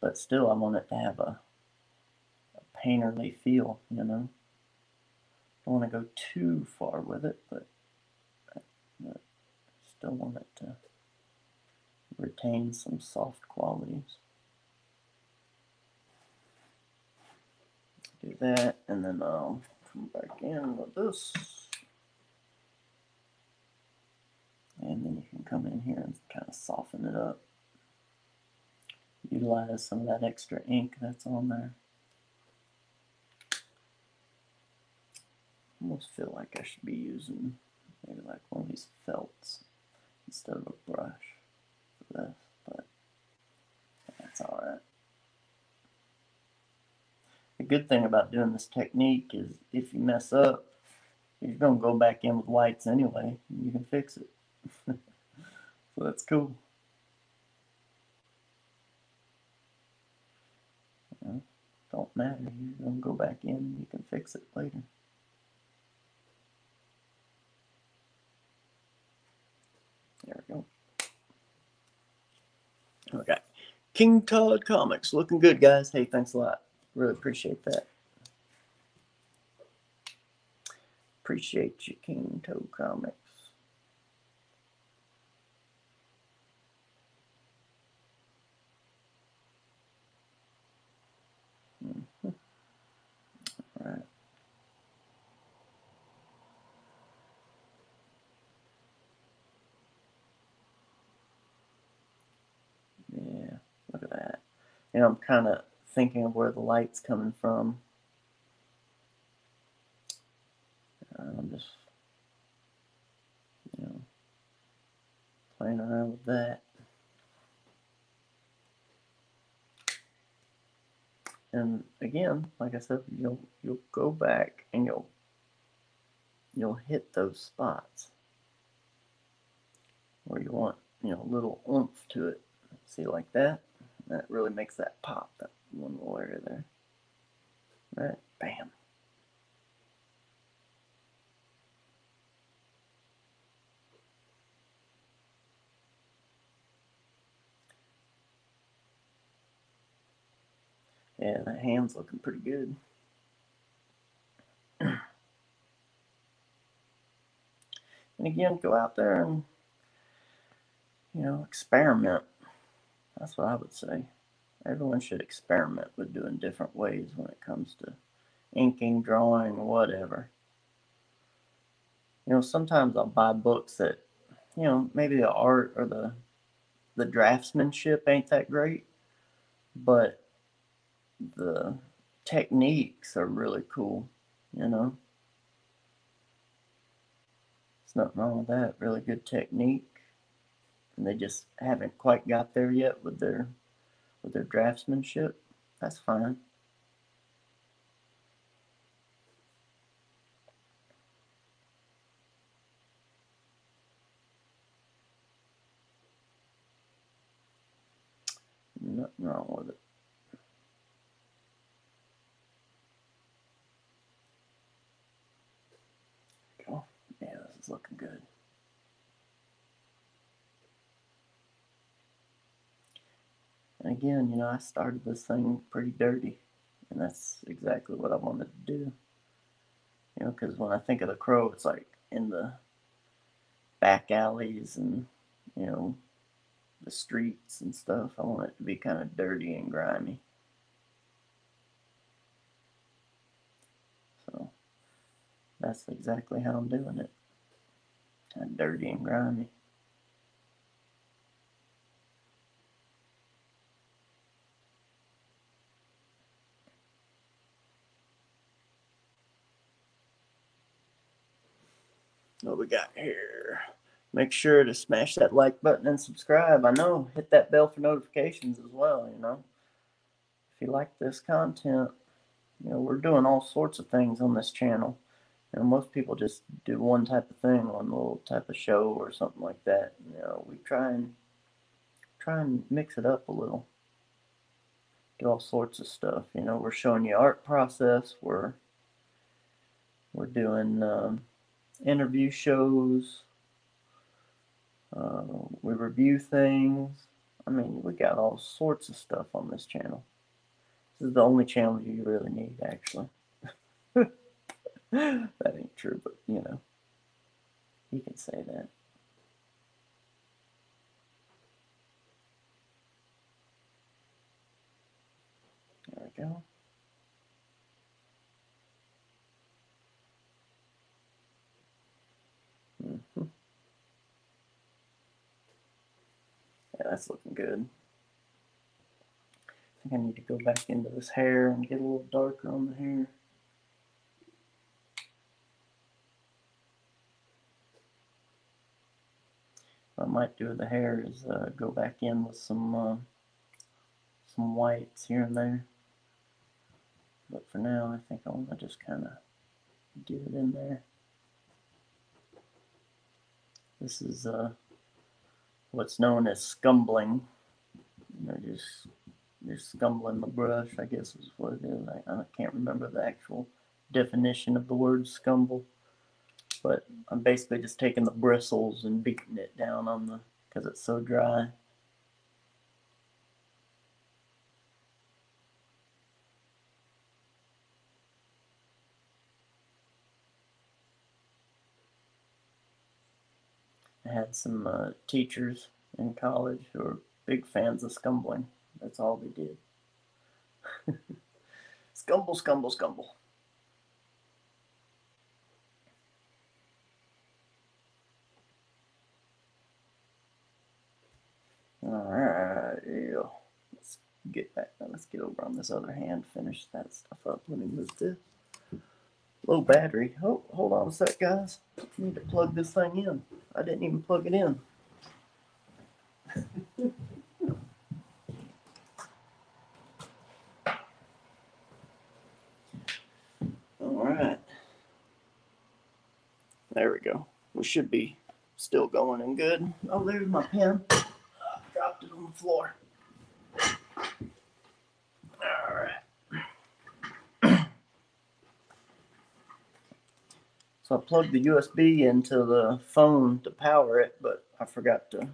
But still, I want it to have a, a painterly feel, you know. I Don't want to go too far with it, but, but still want it to retain some soft qualities. Do that, and then I'll come back in with this. And then you can come in here and kind of soften it up. Utilize some of that extra ink that's on there. almost feel like I should be using maybe like one of these felts instead of a brush for this, but that's alright. The good thing about doing this technique is if you mess up, you're going to go back in with whites anyway, and you can fix it. so that's cool. Don't matter, you're going to go back in, you can fix it later. There we go. Okay. King Todd Comics. Looking good, guys. Hey, thanks a lot. Really appreciate that. Appreciate you, King Toe Comics. Mhm. All right. Yeah, look at that. And I'm kind of thinking of where the light's coming from. I'm just, you know, playing around with that. And again, like I said, you'll you'll go back and you'll you'll hit those spots where you want, you know, a little oomph to it. See like that? That really makes that pop, that one little area there. Right? Bam. Yeah, that hand's looking pretty good. and again, go out there and, you know, experiment. That's what I would say. Everyone should experiment with doing different ways when it comes to inking, drawing, whatever. You know, sometimes I'll buy books that, you know, maybe the art or the the draftsmanship ain't that great, but the techniques are really cool, you know. There's nothing wrong with that. Really good technique. And they just haven't quite got there yet with their with their draftsmanship. That's fine. Nothing wrong with it. Go. Yeah, this is looking good. And again, you know, I started this thing pretty dirty, and that's exactly what I wanted to do. You know, because when I think of the crow, it's like in the back alleys and, you know, the streets and stuff. I want it to be kind of dirty and grimy. So that's exactly how I'm doing it. Kind of dirty and grimy. What we got here? Make sure to smash that like button and subscribe. I know, hit that bell for notifications as well, you know. If you like this content, you know, we're doing all sorts of things on this channel. You know, most people just do one type of thing, one little type of show or something like that. You know, we try and try and mix it up a little. Get all sorts of stuff. You know, we're showing you art process. We're we're doing um, interview shows. Uh, we review things. I mean, we got all sorts of stuff on this channel. This is the only channel you really need, actually. that ain't true, but you know, you can say that. There we go. Hmm Yeah, that's looking good. I think I need to go back into this hair and get a little darker on the hair. What I might do with the hair is uh, go back in with some uh, some whites here and there. But for now, I think I want to just kind of get it in there. This is uh, what's known as scumbling. You know, just you're scumbling the brush, I guess is what it is. I, I can't remember the actual definition of the word scumble, but I'm basically just taking the bristles and beating it down on the because it's so dry. Had some uh, teachers in college who were big fans of Scumbling. That's all they did. scumble, scumble, scumble. All right, yeah. Let's get back. Let's get over on this other hand. Finish that stuff up. Let me move this. Low battery. Oh, hold on a sec, guys. I need to plug this thing in. I didn't even plug it in. All right. There we go. We should be still going and good. Oh, there's my pen. dropped it on the floor. All right. So I plugged the USB into the phone to power it, but I forgot to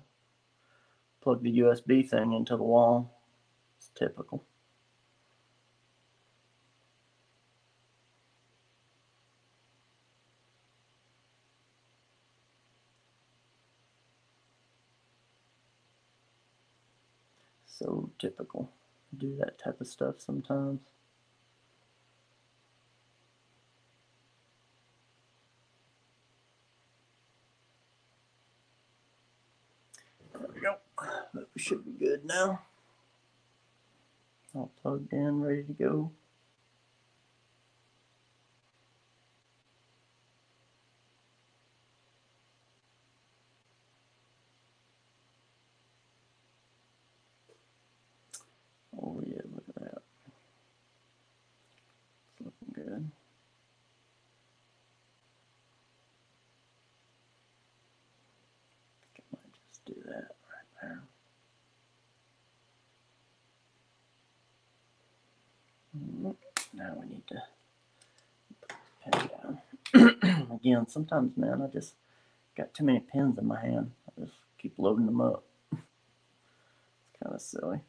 plug the USB thing into the wall. It's typical. So typical. Do that type of stuff sometimes. There we go. That should be good now. All plugged in, ready to go. Oh yeah, look at that. It's looking good. I think I might just do that right there. Mm, Now we need to put this pen down. Again, sometimes, man, I just got too many pens in my hand. I just keep loading them up. It's kind of silly.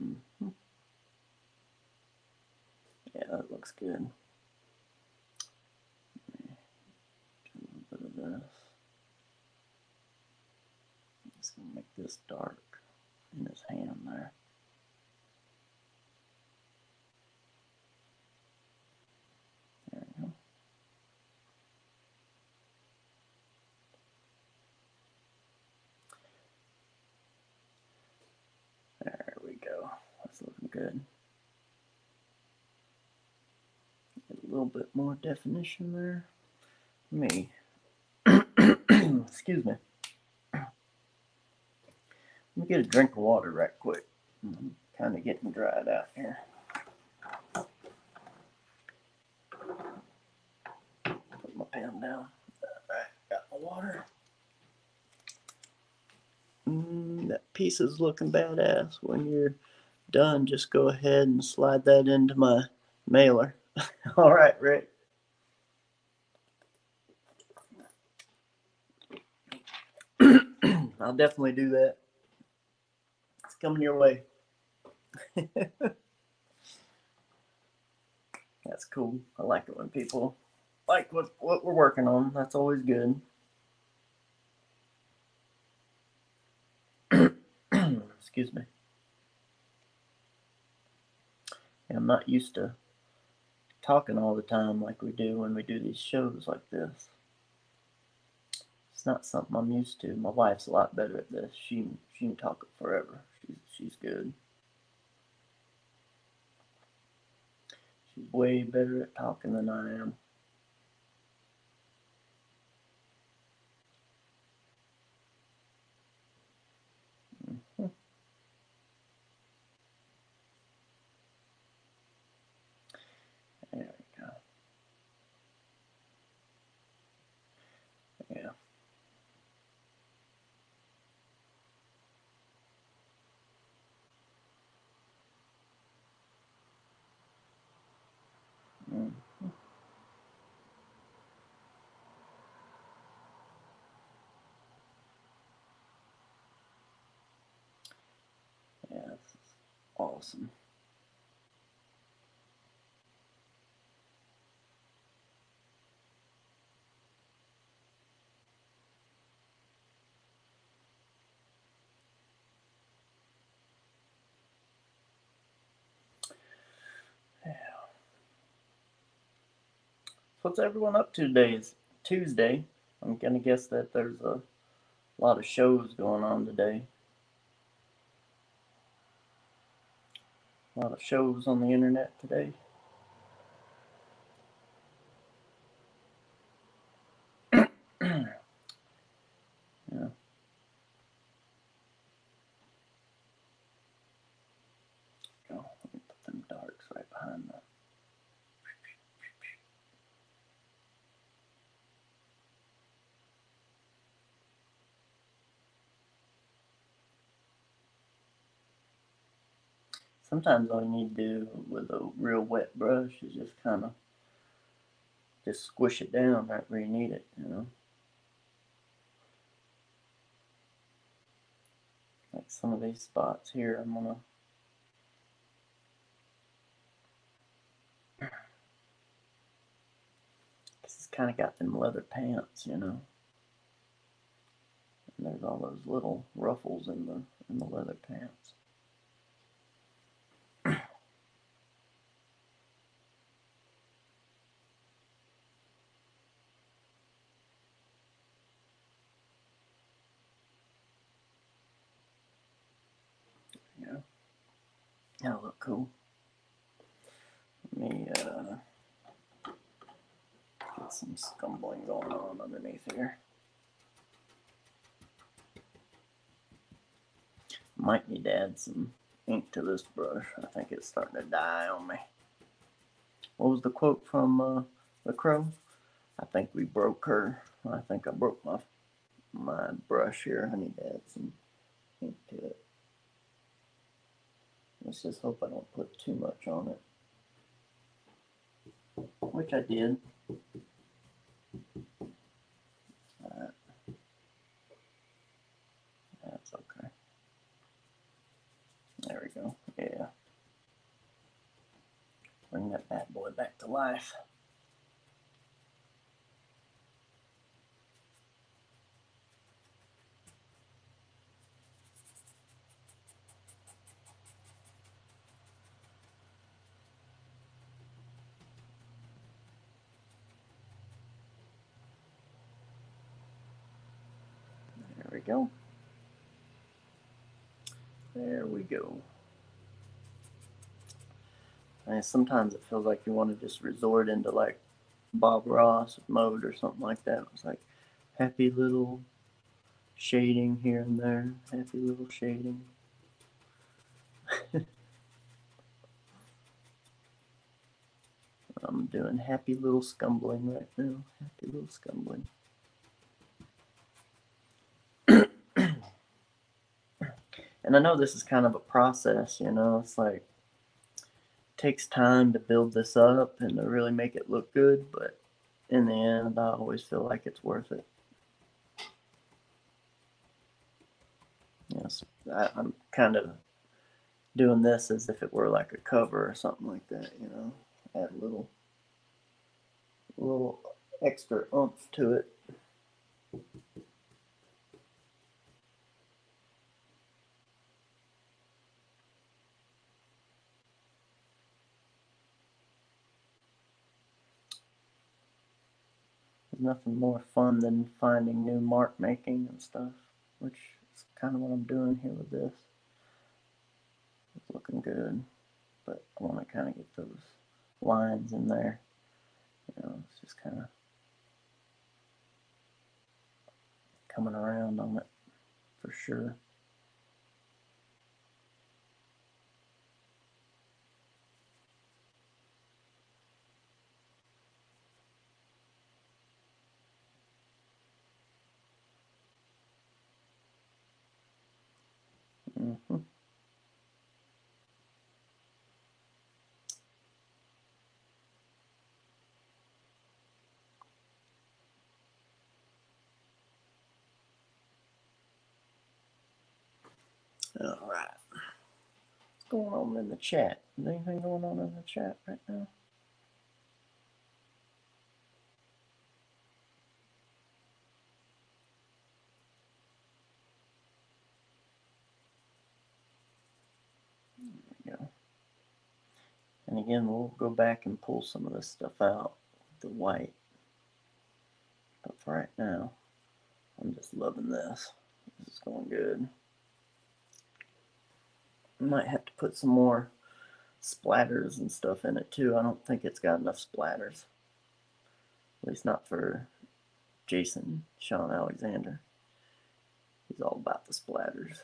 Mhm. Yeah, that good. A little bit of this. I'm just gonna make this dark in his hand there. There we go. There we go. That's looking good. Get a little bit more definition there. Me, excuse me. Let me get a drink of water right quick. I'm kind of getting dried out here. Put my pen down. Alright, got my water. Mm, that piece is looking badass. When you're done, just go ahead and slide that into my mailer. All right, Rick. I'll definitely do that. It's coming your way. That's cool. I like it when people like what, what we're working on. That's always good. Excuse me. I'm not used to talking all the time like we do when we do these shows like this. It's not something I'm used to. My wife's a lot better at this. She she can talk forever. She's she's good. She's way better at talking than I am. Awesome. what's everyone up to today? It's Tuesday. I'm gonna guess that there's a lot of shows going on today. A lot of shows on the internet today. yeah. Go. Let me put them darks right behind that. Sometimes all you need to do with a real wet brush is just kind of just squish it down right where you need it, you know. Like some of these spots here, I'm gonna Cause it's kind of got them leather pants, you know. And there's all those little ruffles in the in the leather pants. That'll look cool. Let me uh, get some scumbling going on underneath here. Might need to add some ink to this brush. I think it's starting to die on me. What was the quote from uh, the crow? I think we broke her. I think I broke my my brush here. I need to add some ink to it. Let's just hope I don't put too much on it. Which I did. That's okay. There we go. Yeah. Bring that bad boy back to life. go. There we go. And sometimes it feels like you want to just resort into like Bob Ross mode or something like that. It's like happy little shading here and there, happy little shading. I'm doing happy little scumbling right now. Happy little scumbling. And I know this is kind of a process, you know, it's like it takes time to build this up and to really make it look good, but in the end, I always feel like it's worth it. Yes, I, I'm kind of doing this as if it were like a cover or something like that, you know, add a little, little extra oomph to it. Nothing more fun than finding new mark making and stuff, which is kind of what I'm doing here with this. It's looking good, but I want to kind of get those lines in there. You know, it's just kind of coming around on it for sure. Mm-hmm. All right. Let's going on in the chat? Is anything going on in the chat right now? There we go. And again, we'll go back and pull some of this stuff out, the white. But for right now, I'm just loving this. This is going good. Might have to put some more splatters and stuff in it too. I don't think it's got enough splatters. At least not for Jason Shawn Alexander. He's all about the splatters.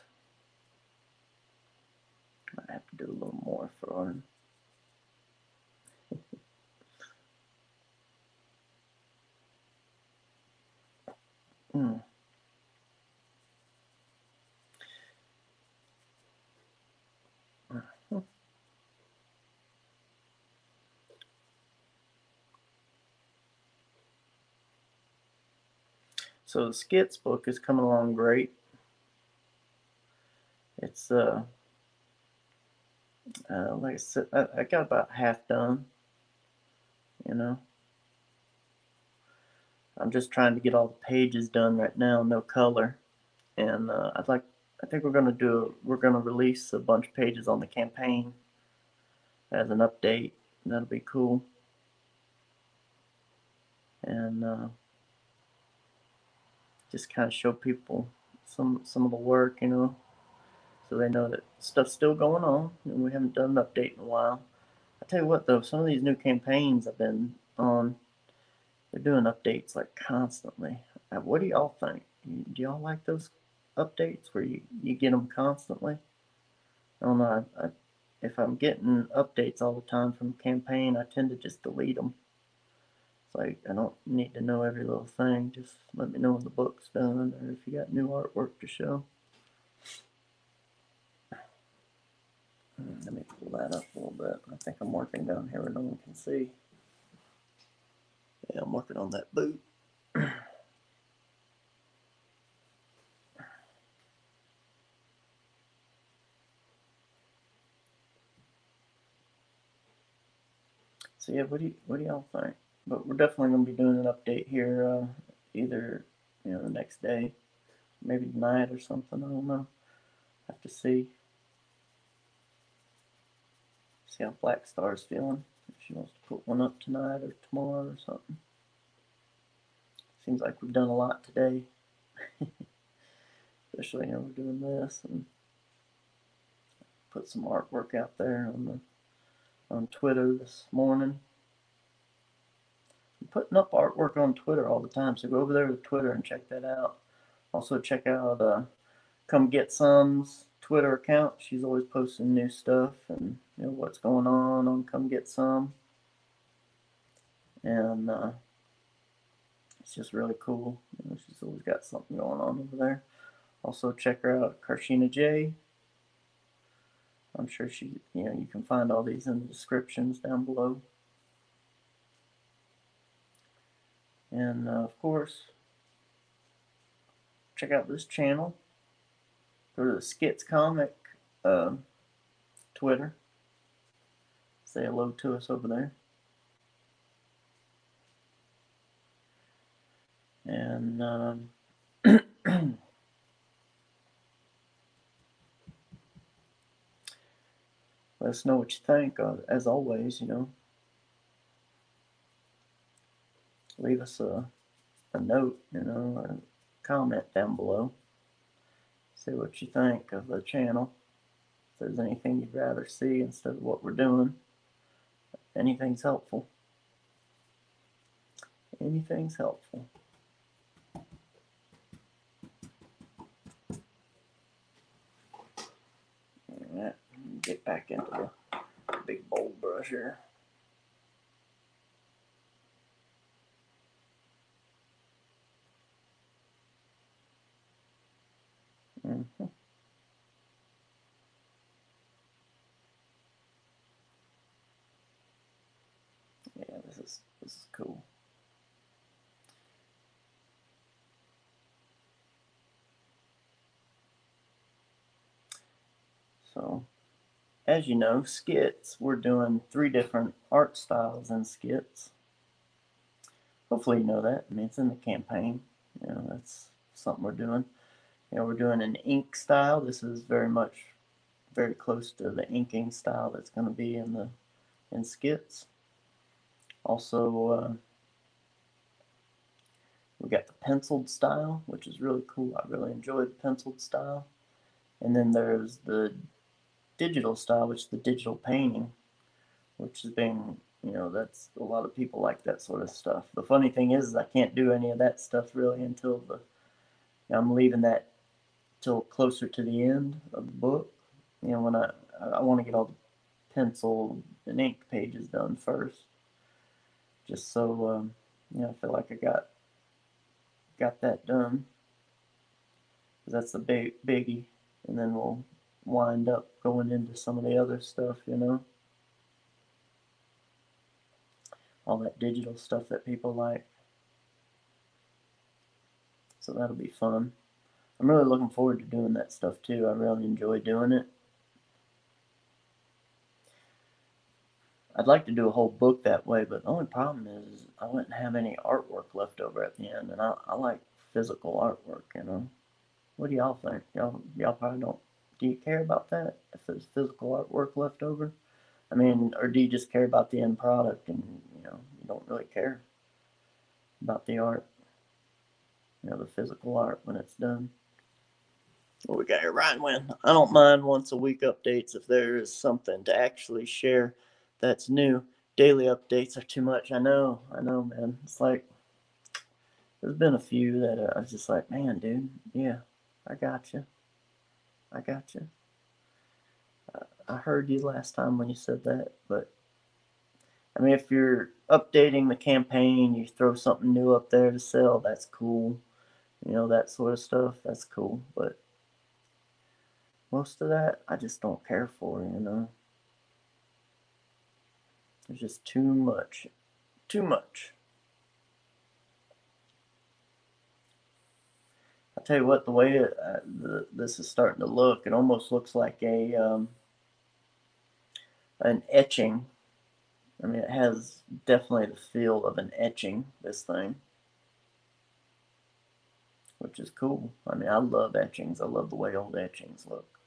Might have to do a little more for him. mm. So the skits book is coming along great. It's uh, uh like I said, I, I got about half done. You know, I'm just trying to get all the pages done right now, no color, and uh, I'd like. I think we're gonna do. We're gonna release a bunch of pages on the campaign as an update. That'll be cool. And uh, just kind of show people some some of the work, you know, so they know that stuff's still going on, and we haven't done an update in a while. I tell you what, though, some of these new campaigns I've been on, they're doing updates like constantly. Uh, what do y'all think? Do y'all like those updates where you, you get them constantly? I don't know. I, I, if I'm getting updates all the time from campaign, I tend to just delete them. It's like I don't need to know every little thing. Just let me know when the book's done or if you got new artwork to show. Hmm, let me pull that up a little bit. I think I'm working down here where no one can see. Yeah, I'm working on that boot. so yeah, what do you, what do y'all think? But we're definitely going to be doing an update here uh, either you know the next day maybe tonight or something i don't know. Have to see. See how black star's feeling if she wants to put one up tonight or tomorrow or something. Seems like we've done a lot today. Especially you know we're doing this and put some artwork out there on the on twitter this morning putting up artwork on Twitter all the time, so go over there to Twitter and check that out. Also, check out uh, Come Get Some's Twitter account. She's always posting new stuff and you know what's going on on Come Get Some, and uh, it's just really cool. You know, she's always got something going on over there. Also, check her out, Carshénah J. I'm sure she, you know, you can find all these in the descriptions down below. And uh, of course, check out this channel. Go to the Skits Comic uh, Twitter. Say hello to us over there. And um, let us know what you think. Uh, as always, you know, leave us a, a note, you know, a comment down below. See what you think of the channel. If there's anything you'd rather see instead of what we're doing, anything's helpful. Anything's helpful. Alright, get back into the big bold brush here. Yeah, this is this is cool. So, as you know, skits, we're doing three different art styles in skits. Hopefully you know that. I mean, it's in the campaign. You know, that's something we're doing. You know, we're doing an ink style. This is very much, very close to the inking style that's going to be in the in skits. Also, uh, we got the penciled style, which is really cool. I really enjoy the penciled style. And then there's the digital style, which is the digital painting, which has been, you know, that's a lot of people like that sort of stuff. The funny thing is, is I can't do any of that stuff really until the, I'm leaving that till closer to the end of the book. You know, when I, I want to get all the pencil and ink pages done first, just so, um, you know, I feel like I got got that done. That's the big biggie, and then we'll wind up going into some of the other stuff, you know. All that digital stuff that people like. So that'll be fun. I'm really looking forward to doing that stuff too. I really enjoy doing it. I'd like to do a whole book that way, but the only problem is I wouldn't have any artwork left over at the end, and I, I like physical artwork, you know. What do y'all think? Y'all, y'all probably don't. Do you care about that? If there's physical artwork left over, I mean, or do you just care about the end product and you know you don't really care about the art, you know, the physical art when it's done? We got here, Ryan Winn. I don't mind once a week updates if there is something to actually share that's new. Daily updates are too much. I know, I know, man. It's like there's been a few that I was just like, man, dude, yeah, I got you. I got you. I heard you last time when you said that, but I mean, if you're updating the campaign, you throw something new up there to sell, that's cool. You know, that sort of stuff, that's cool. But most of that, I just don't care for, you know. There's just too much. Too much. I tell you what, the way it, uh, the, this is starting to look, it almost looks like a um, an etching. I mean, it has definitely the feel of an etching. This thing, which is cool. I mean, I love etchings. I love the way old etchings look.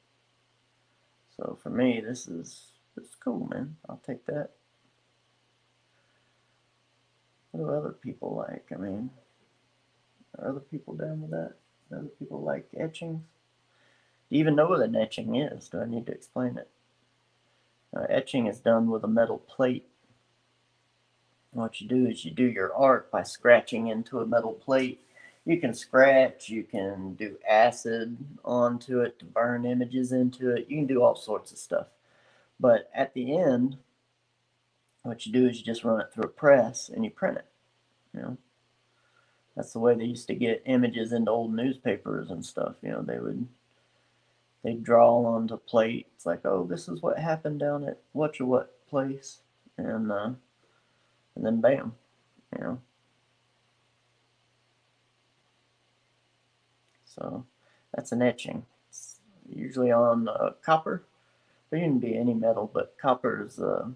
So for me, this is this is cool, man. I'll take that. What do other people like? I mean, are other people down with that? Do other people like etchings? Do you even know what an etching is? Do I need to explain it? Uh, etching is done with a metal plate. What you do is you do your art by scratching into a metal plate. You can scratch, you can do acid onto it to burn images into it. You can do all sorts of stuff. But at the end, what you do is you just run it through a press and you print it. You know, that's the way they used to get images into old newspapers and stuff. You know, they would they draw onto plates like, oh, this is what happened down at what your what place, and uh, and then bam, you know. So that's an etching. It's usually on uh, copper. There can be any metal, but copper is uh,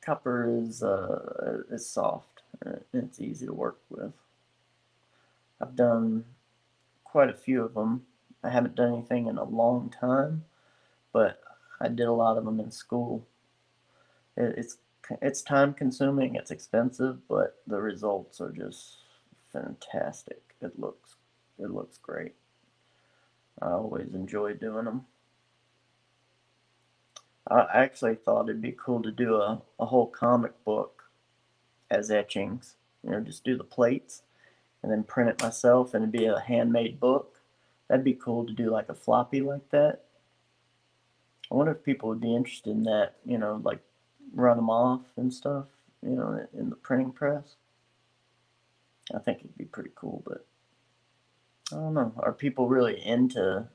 copper is uh, is soft and it's easy to work with. I've done quite a few of them. I haven't done anything in a long time, but I did a lot of them in school. It's it's time consuming, it's expensive, but the results are just fantastic. It looks it looks great. I always enjoy doing them. I actually thought it'd be cool to do a, a whole comic book as etchings. You know, just do the plates and then print it myself and it'd be a handmade book. That'd be cool to do like a floppy like that. I wonder if people would be interested in that, you know, like run them off and stuff, you know, in the printing press. I think it'd be pretty cool, but I don't know. Are people really into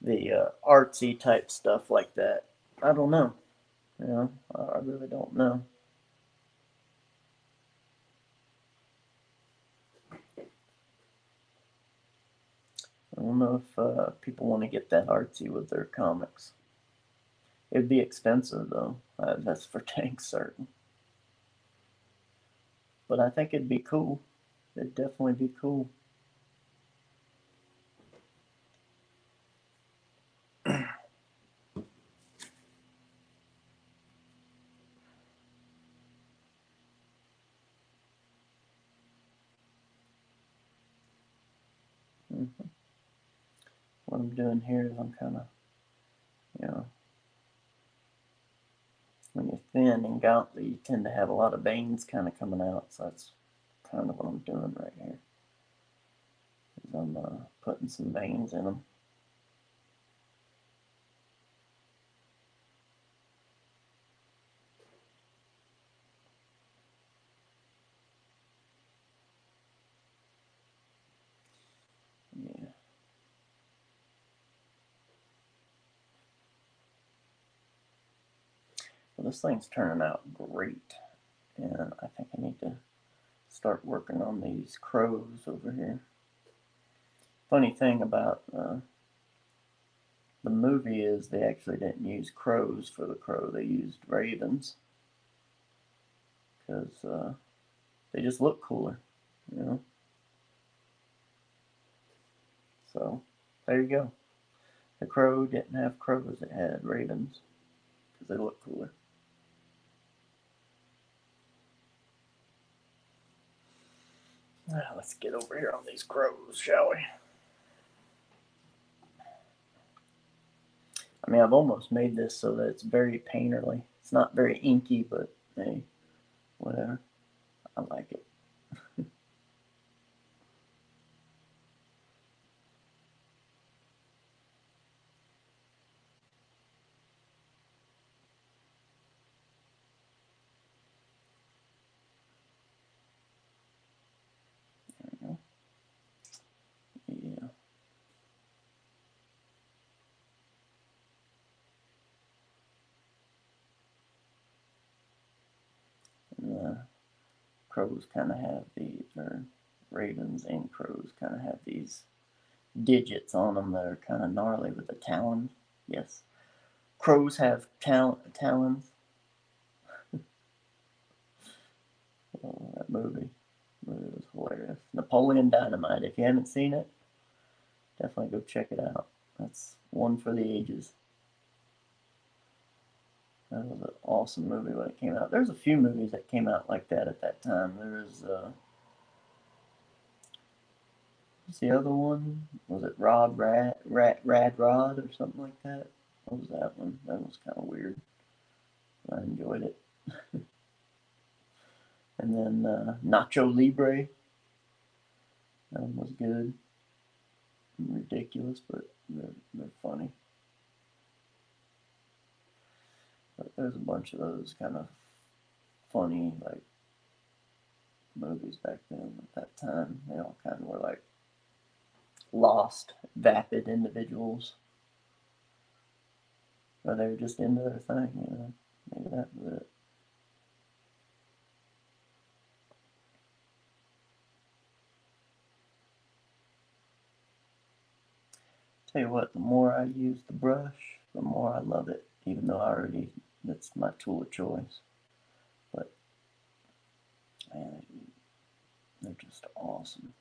the uh, artsy type stuff like that? I don't know. You know, I really don't know. I don't know if uh, people want to get that artsy with their comics. It'd be expensive though. Uh, that's for dang certain. But I think it'd be cool. It'd definitely be cool. What I'm doing here is I'm kind of, you know, when you're thin and gauntly, you tend to have a lot of veins kind of coming out. So that's kind of what I'm doing right here. I'm uh, putting some veins in them. Yeah. Well, this thing's turning out great. And I think I need to start working on these crows over here. Funny thing about uh, the movie is they actually didn't use crows for the crow, they used ravens. Because uh, they just look cooler, you know? So, there you go. The crow didn't have crows, it had ravens. Because they look cooler. Ah, let's get over here on these crows, shall we? I mean, I've almost made this so that it's very painterly. It's not very inky, but hey, whatever. I like it. Crows kind of have the, or ravens and crows kind of have these digits on them that are kind of gnarly with the talons. Yes. Crows have tal- talons. oh, that movie. movie was hilarious. Napoleon Dynamite. If you haven't seen it, definitely go check it out. That's one for the ages. That was an awesome movie when it came out. There's a few movies that came out like that at that time. There was uh what's the other one? Was it Rod Rat Rat Rad Rod or something like that? What was that one? That was kind of weird. I enjoyed it. and then uh, Nacho Libre. That one was good. Ridiculous, but they're, they're funny. But there's a bunch of those kind of funny like movies back then at that time. They all kind of were like lost, vapid individuals. Or they were just into their thing, you know. Maybe that was it. Tell you what, the more I use the brush, the more I love it, even though I already, that's my tool of choice. But, man, they're just awesome.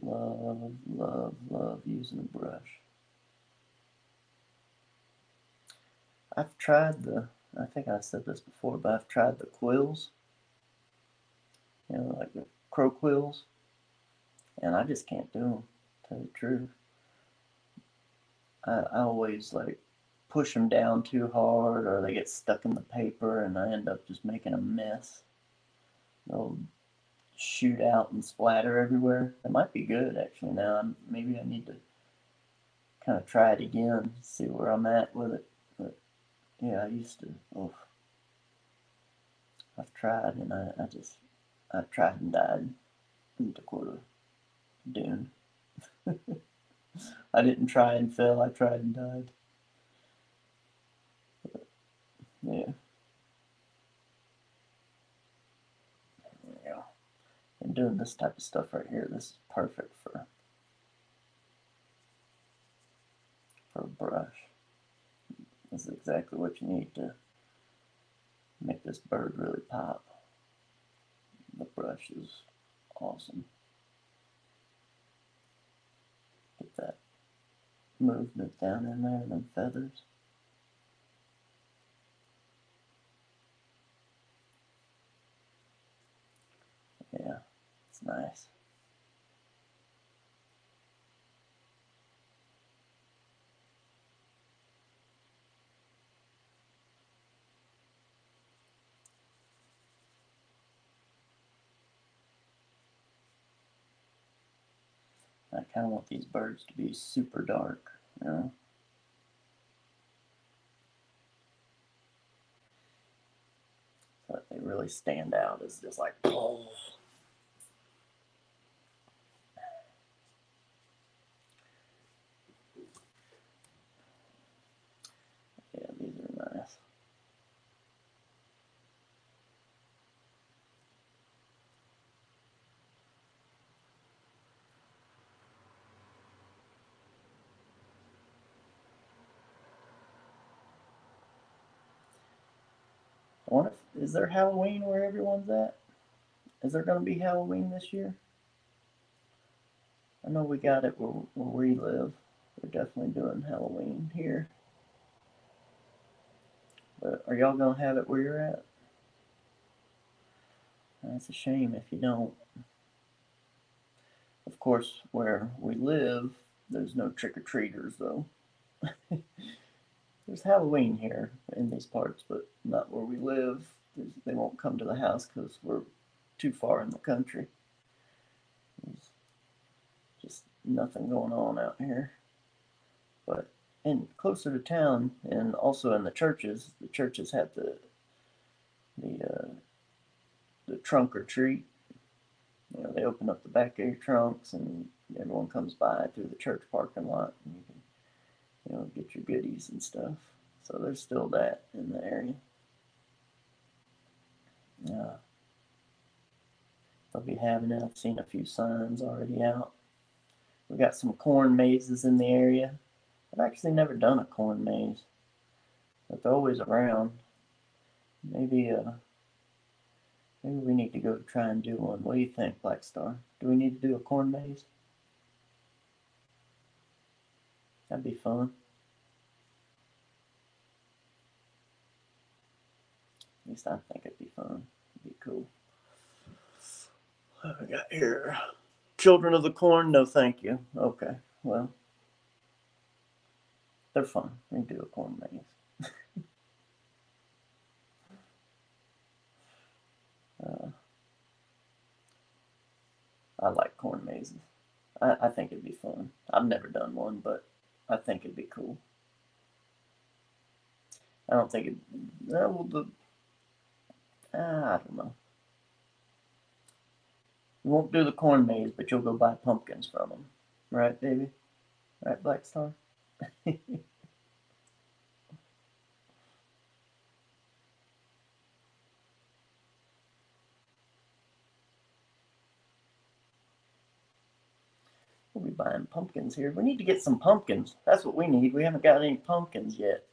Love, love, love using a brush. I've tried the, I think I said this before, but I've tried the quills, you know, like the crow quills, and I just can't do them, to tell the truth. I, I always like push them down too hard or they get stuck in the paper and I end up just making a mess. They'll shoot out and splatter everywhere. It might be good actually now. I'm, maybe I need to kind of try it again, see where I'm at with it. But yeah, I used to. Oh, I've tried and I, I just, I've tried and died in Dakota Dune. I didn't try and fail. I tried and died. But, yeah. Yeah. I'm doing this type of stuff right here. This is perfect for for a brush. This is exactly what you need to make this bird really pop. The brush is awesome. That movement down in there them feathers. Yeah, it's nice. I kind of want these birds to be super dark, you know. So that they really stand out as just like, oh. Yeah, these are nice. I wonder if, is there Halloween where everyone's at? Is there going to be Halloween this year? I know we got it where, where we live. We're definitely doing Halloween here. But are y'all going to have it where you're at? That's a shame if you don't. Of course, where we live, there's no trick or treaters though. there's Halloween here in these parts, but not where we live. They won't come to the house because we're too far in the country. There's just nothing going on out here. But and closer to town, and also in the churches, the churches have the the uh, the trunk or treat. You know, they open up the back of your trunks, and everyone comes by through the church parking lot, and you can you know, get your goodies and stuff. So there's still that in the area. Yeah. They'll be having it. I've seen a few signs already out. We got some corn mazes in the area. I've actually never done a corn maze, but they're always around. Maybe uh, maybe we need to go try and do one. What do you think, Black Star? Do we need to do a corn maze? That'd be fun. At least I think it'd be fun. Cool. What have we got here? Children of the Corn, no thank you. Okay, well. They're fun. We do a corn maze. uh, I like corn mazes. I, I think it'd be fun. I've never done one, but I think it'd be cool. I don't think it. Well, the. Uh, I don't know. You won't do the corn maze, but you'll go buy pumpkins from them, right, baby? Right, Black Star. We'll be buying pumpkins here. We need to get some pumpkins. That's what we need. We haven't got any pumpkins yet.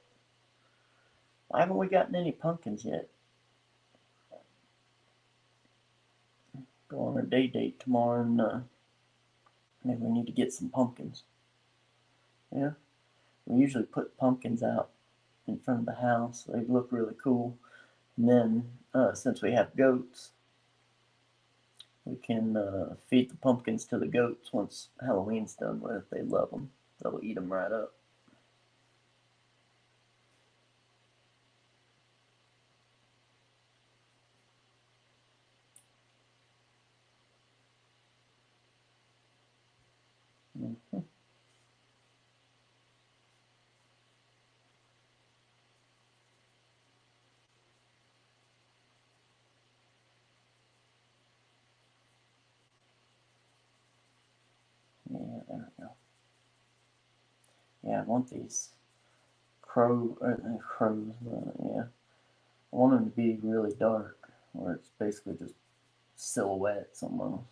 Why haven't we gotten any pumpkins yet? Go on our day date tomorrow and uh, maybe we need to get some pumpkins. Yeah. We usually put pumpkins out in front of the house. They look really cool. And then, uh, since we have goats, we can uh, feed the pumpkins to the goats once Halloween's done with. They love them. They'll eat them right up. Mhm. Yeah, there we go. Yeah, I want these crow, uh, uh, crows, uh, yeah. I want them to be really dark, where it's basically just silhouettes almost.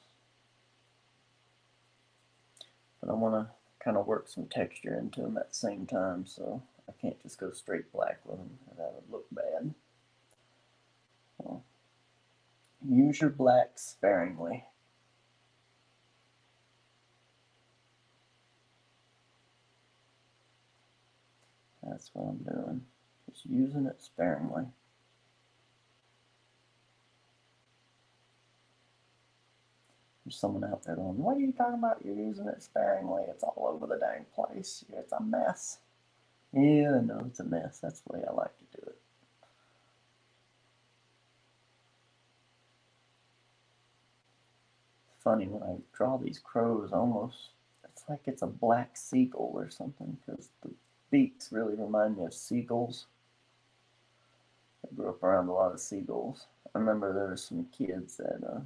But I want to kind of work some texture into them at the same time, so I can't just go straight black with them. That would look bad. Use your black sparingly. That's what I'm doing. Just using it sparingly. There's someone out there going, what are you talking about? You're using it sparingly. It's all over the dang place. It's a mess. Yeah, no, it's a mess. That's the way I like to do it. Funny when I draw these crows almost, it's like it's a black seagull or something because the beaks really remind me of seagulls. I grew up around a lot of seagulls. I remember there were some kids that uh,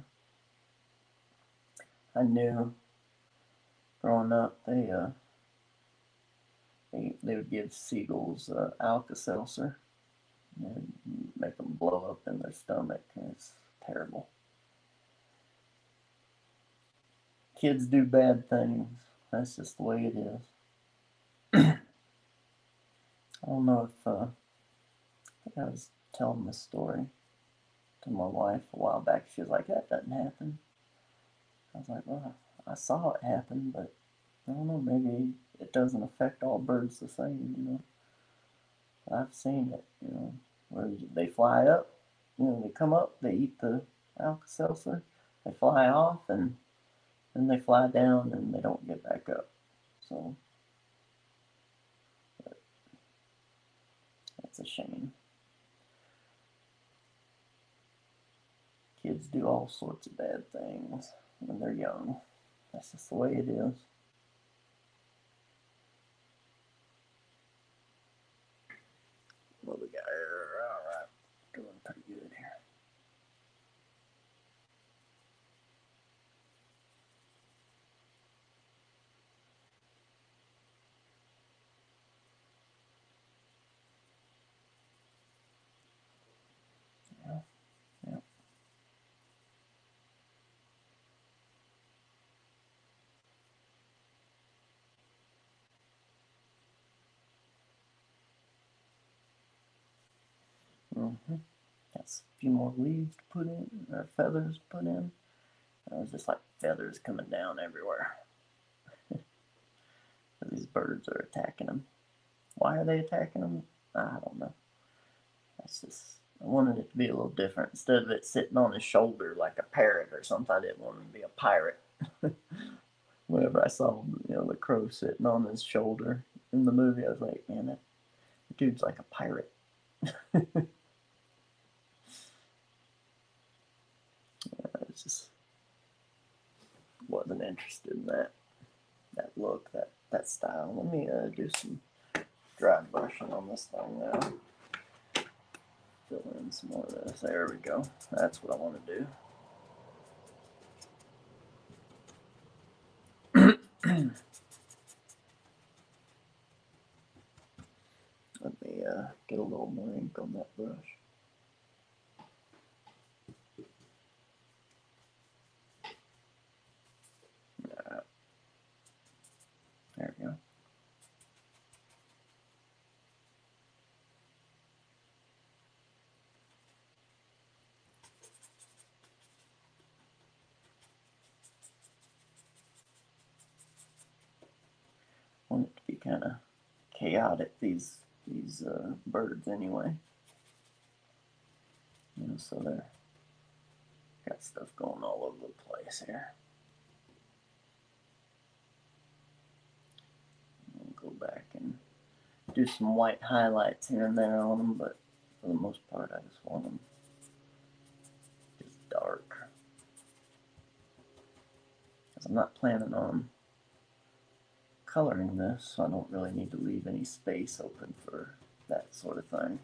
I knew growing up, they uh, they, they would give seagulls uh, Alka-Seltzer and make them blow up in their stomach. It's terrible. Kids do bad things. That's just the way it is. I don't know if uh, I was telling this story to my wife a while back. She was like, "That doesn't happen." I was like, well, I saw it happen, but I don't know, maybe it doesn't affect all birds the same, you know. I've seen it, you know, where they fly up, you know, they come up, they eat the Alka-Seltzer, they fly off, and then they fly down and they don't get back up. So, that's a shame. Kids do all sorts of bad things when they're young. That's just the way it is. What we got here? All right, doing pretty good here. Yeah, yeah. Mm-hmm. Got a few more leaves to put in, or feathers to put in. Uh, There's just like feathers coming down everywhere. These birds are attacking them. Why are they attacking them? I don't know. That's just, I wanted it to be a little different. Instead of it sitting on his shoulder like a parrot or something, I didn't want him to be a pirate. Whenever I saw, you know, the crow sitting on his shoulder in the movie, I was like, man, that dude's like a pirate. I was just wasn't interested in that that look, that that style. Let me uh, do some dry brushing on this thing now. Fill in some more of this. There we go. That's what I want to do. Let me uh, get a little more ink on that brush. Alright. There we go. Want it to be kind of chaotic. These these uh, birds anyway. You know, so they're got stuff going all over the place here. I'll go back and do some white highlights here and there on them, but for the most part, I just want them just dark. Because I'm not planning on coloring this, so I don't really need to leave any space open for that sort of thing.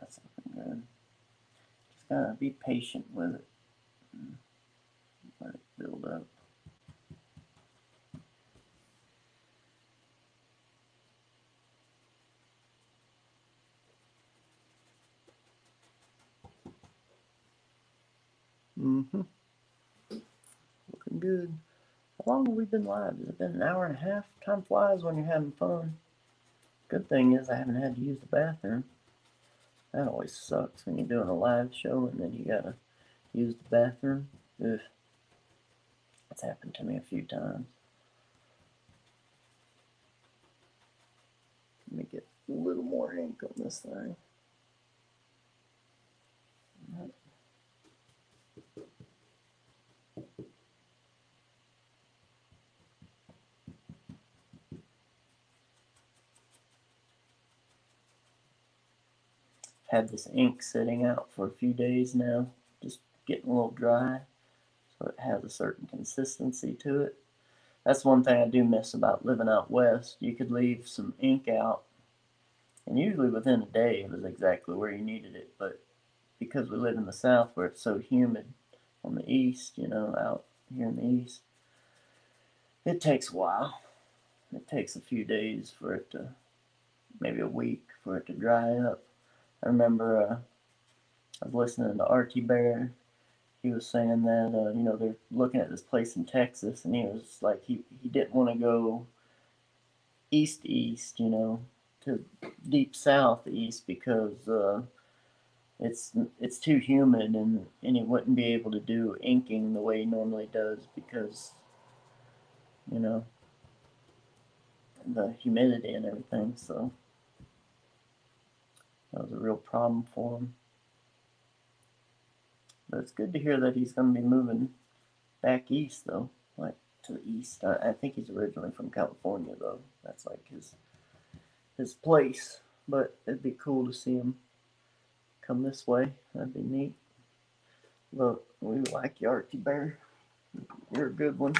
That's looking good. gotta be patient with it. Build up. Mm-hmm. Looking good. How long have we been live? Has it been an hour and a half? Time flies when you're having fun. Good thing is I haven't had to use the bathroom. That always sucks when you're doing a live show and then you gotta use the bathroom. Ugh. That's happened to me a few times. Let me get a little more ink on this thing. had this ink sitting out for a few days now, just getting a little dry, so it has a certain consistency to it. That's one thing I do miss about living out west. You could leave some ink out, and usually within a day it was exactly where you needed it. But because we live in the south where it's so humid on the east, you know, out here in the east, it takes a while. It takes a few days for it to, maybe a week for it to dry up. I remember uh, I was listening to Archie Bear. He was saying that uh, you know they're looking at this place in Texas, and he was like he he didn't want to go east east, you know, to deep south east because uh, it's it's too humid, and and he wouldn't be able to do inking the way he normally does because you know the humidity and everything. So that was a real problem for him. But it's good to hear that he's going to be moving back east, though, like to the east. I, I think he's originally from California, though. That's like his his place. But it'd be cool to see him come this way. That'd be neat. Look, we like you, Archie Bear. You're a good one.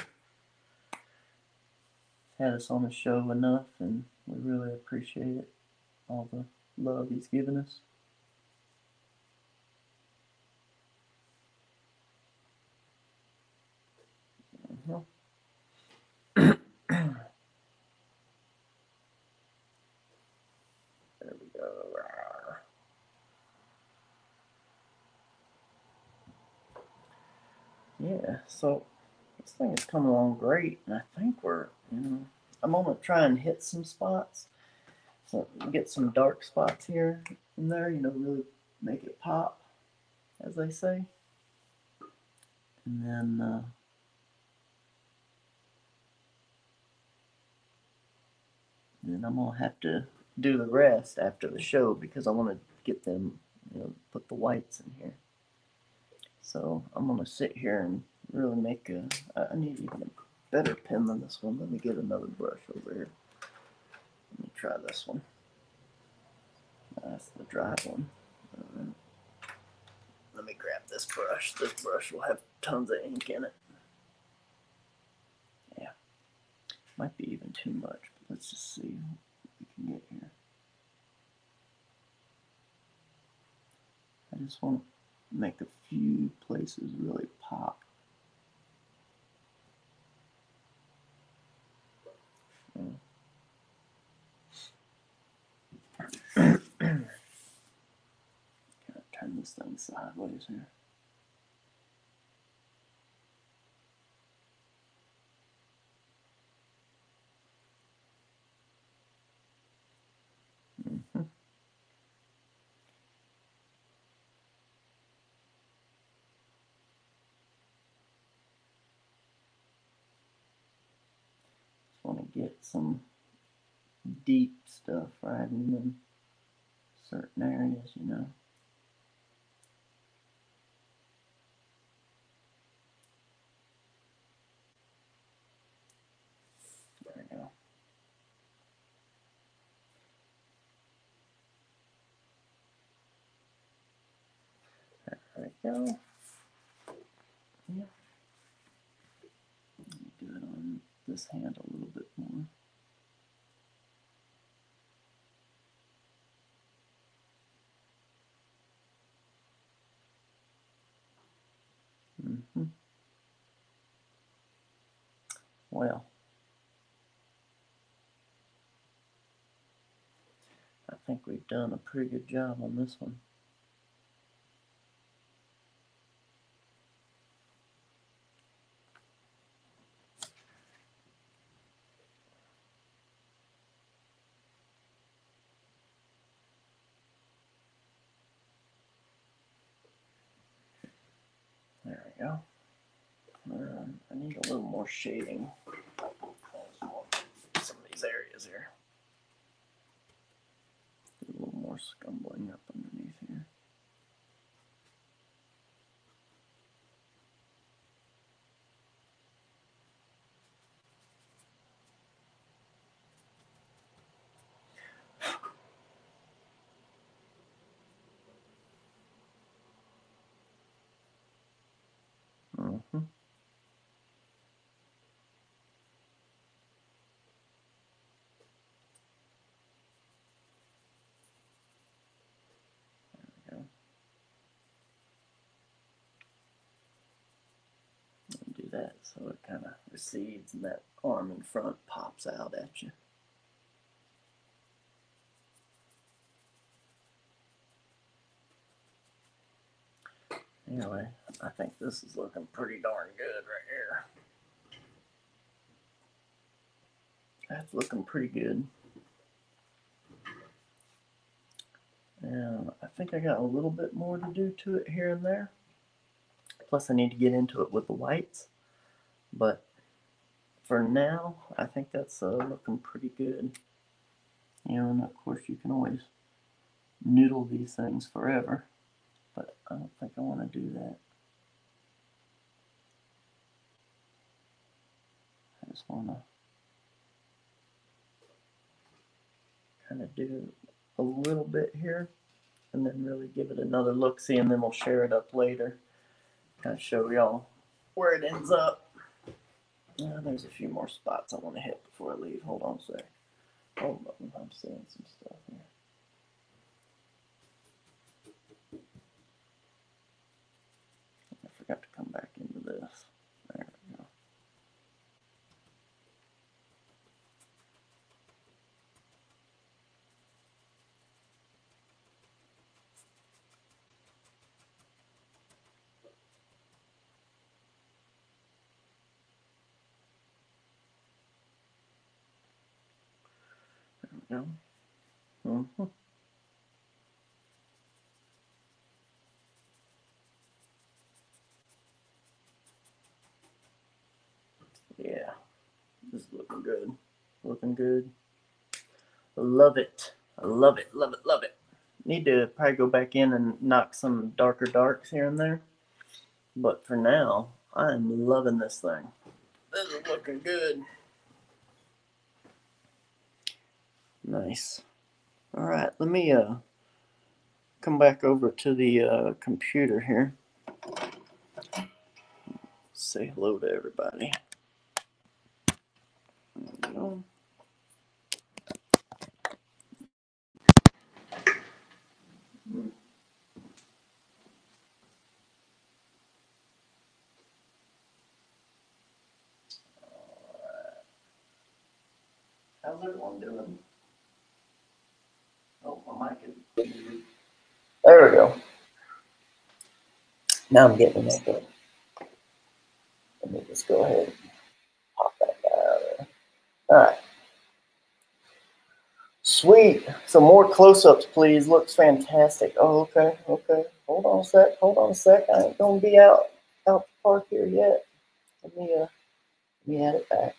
Had us on the show enough, and we really appreciate it. All the love he's given us. there we go. So this thing is coming along great, and I think we're, you know, I'm gonna try and hit some spots. So get some dark spots here and there, you know, really make it pop, as they say. And then uh, then I'm gonna have to do the rest after the show because I want to get them, you know, put the whites in here. So I'm gonna sit here and really make a. I need even a better pen than this one. Let me get another brush over here. Let me try this one. That's the dry one. Right. Let me grab this brush. This brush will have tons of ink in it. Yeah. Might be even too much, but let's just see what we can get here. I just want to make a few places really pop. Turn this thing sideways here. Get some deep stuff right in certain areas, you know. go. Yeah. Let me do it on this hand a little bit more. Well, I think we've done a pretty good job on this one. There we go. Um, I need a little more shading. Some of these areas here. A little more scumbling up underneath here. Mm-hmm. There we go. And do that so it kind of recedes and that arm in front pops out at you. Anyway, I think this is looking pretty darn good right here. That's looking pretty good. And I think I got a little bit more to do to it here and there. Plus I need to get into it with the whites. But for now, I think that's uh, looking pretty good. And of course you can always noodle these things forever but I don't think I want to do that. I just want to kind of do a little bit here and then really give it another look see and then we'll share it up later kind of show y'all where it ends up yeah, there's a few more spots I want to hit before I leave. Hold on a sec. Hold on I'm seeing some stuff here. I forgot to come back into this. There we go. There we go. hmm Yeah, this is looking good. Looking good. Love it. I love it. Love it. Love it. Need to probably go back in and knock some darker darks here and there. But for now, I'm loving this thing. This is looking good. Nice. All right, let me uh come back over to the uh, computer here. Say hello to everybody. There we go. How's everyone doing? Oh, my mic is. There we go. Now I'm getting this good. Let me just go ahead and pop that guy out of there. All right. Sweet. Some more close-ups, please. Looks fantastic. Oh, okay, okay. Hold on a sec. Hold on a sec. I ain't gonna be out out the park here yet. Let me uh let me add it back.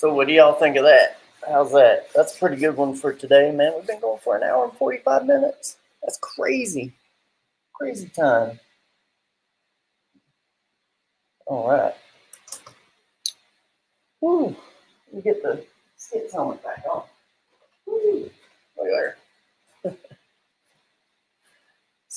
So what do y'all think of that? How's that? That's a pretty good one for today, man. We've been going for an hour and 45 minutes. That's crazy. Crazy time. All right. Woo. Let me get the skits helmet back on. Woo. Look there.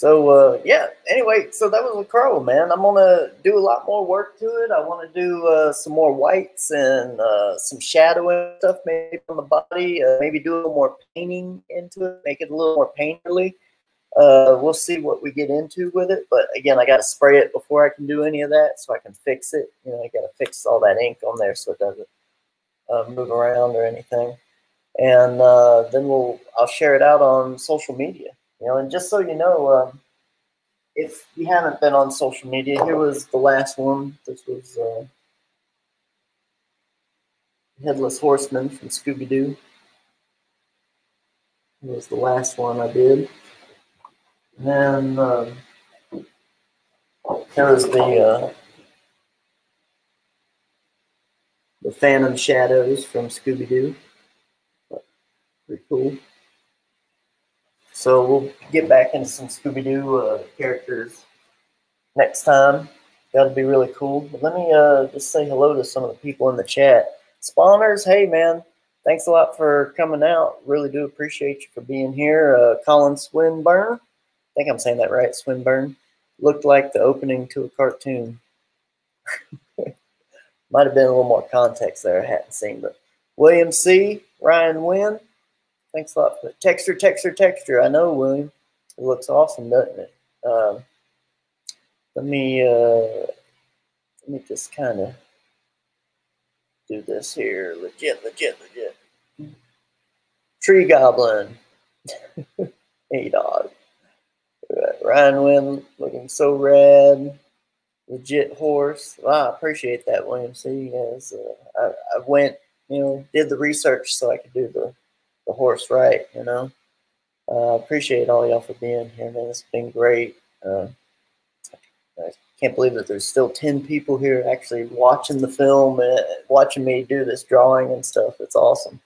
So uh, yeah. Anyway, so that was a crow, man. I'm gonna do a lot more work to it. I want to do uh, some more whites and uh, some shadowing stuff, maybe on the body. Uh, maybe do a little more painting into it, make it a little more painterly. Uh, we'll see what we get into with it. But again, I got to spray it before I can do any of that, so I can fix it. You know, I got to fix all that ink on there so it doesn't uh, move around or anything. And then we'll I'll share it out on social media. You know, and just so you know, um, if you haven't been on social media, here was the last one. This was uh, Headless Horseman from Scooby Doo. It was the last one I did. And then um, there was the uh, the Phantom Shadows from Scooby Doo. Pretty cool. So we'll get back into some Scooby-Doo uh, characters next time. That'll be really cool. But let me uh, just say hello to some of the people in the chat. Spawners, hey man, thanks a lot for coming out. Really do appreciate you for being here. Uh, Colin Swinburne, I think I'm saying that right, Swinburne. Looked like the opening to a cartoon. Might have been a little more context there I hadn't seen, but William C., Ryan Winn, Thanks a lot for texture, texture, texture. I know, William. It looks awesome, doesn't it? Um, let me uh, let me just kind of do this here. Legit, legit, legit. Tree Goblin. hey, dog. Ryan Winn looking so rad. Legit horse. Wow, I appreciate that, William C. Yes, uh, I, I went, you know, did the research so I could do the the horse right, you know. I uh, appreciate all y'all for being here, man. It's been great. Uh, I can't believe that there's still 10 people here actually watching the film and watching me do this drawing and stuff. It's awesome.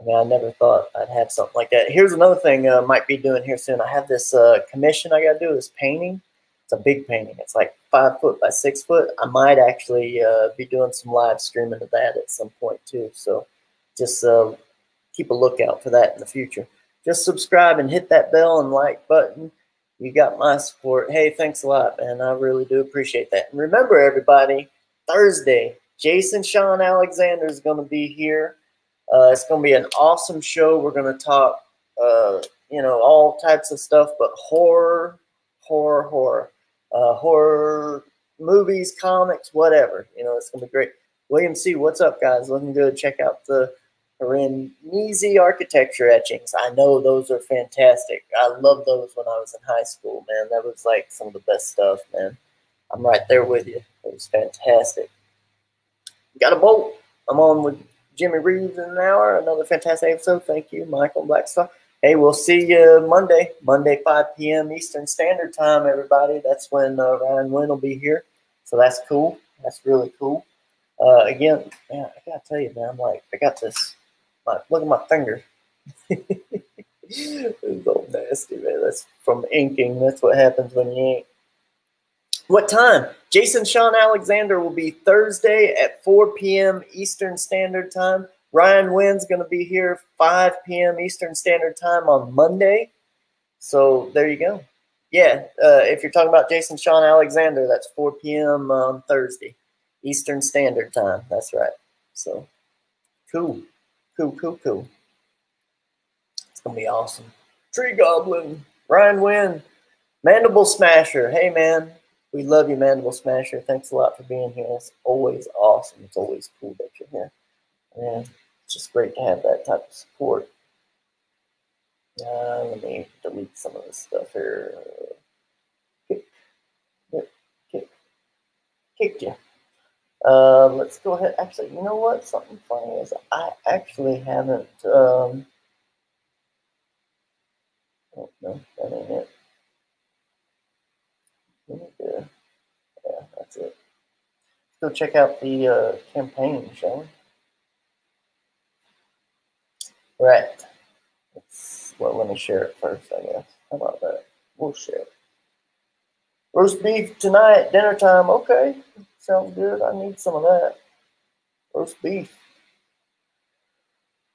I mean, I never thought I'd have something like that. Here's another thing I might be doing here soon. I have this uh, commission I got to do, this painting. It's a big painting. It's like five foot by six foot. I might actually uh, be doing some live streaming of that at some point too. So just uh, keep a lookout for that in the future. Just subscribe and hit that bell and like button. You got my support. Hey, thanks a lot, man. I really do appreciate that. And remember, everybody, Thursday, Jason Shawn Alexander is going to be here. Uh, it's going to be an awesome show. We're going to talk, uh, you know, all types of stuff, but horror, horror, horror, uh, horror movies, comics, whatever. You know, it's going to be great. William C., what's up, guys? Looking good. Check out the Piranesi architecture etchings. I know those are fantastic. I love those when I was in high school, man. That was like some of the best stuff, man. I'm right there with you. It was fantastic. Got a bolt. I'm on with Jimmy Reeves in an hour. Another fantastic episode. Thank you, Michael Blackstar. Hey, we'll see you Monday, Monday, 5 p.m. Eastern Standard Time, everybody. That's when uh, Ryan Winn will be here. So that's cool. That's really cool. Uh, again, man, I gotta tell you, man, like, I got this my, look at my finger. it's all nasty, man. That's from inking. That's what happens when you ink. What time? Jason Shawn Alexander will be Thursday at 4 p.m. Eastern Standard Time. Ryan Winn's going to be here 5 p.m. Eastern Standard Time on Monday. So there you go. Yeah, uh, if you're talking about Jason Shawn Alexander, that's 4 p.m. on Thursday, Eastern Standard Time. That's right. So cool. Cool, cool, cool. It's gonna be awesome. Tree Goblin, Ryan Winn, Mandible Smasher. Hey man, we love you, Mandible Smasher. Thanks a lot for being here. It's always awesome. It's always cool that you're here. And it's just great to have that type of support. Uh, let me delete some of this stuff here. Kick, kick, kick, you. Uh, let's go ahead. Actually, you know what? Something funny is I actually haven't. Um, oh, no, that ain't it. Yeah, that's it. Let's go check out the uh, campaign, shall we? Right. Let's, well, let me share it first, I guess. How about that? We'll share it. Roast beef tonight, dinner time. Okay, sounds good. I need some of that. Roast beef.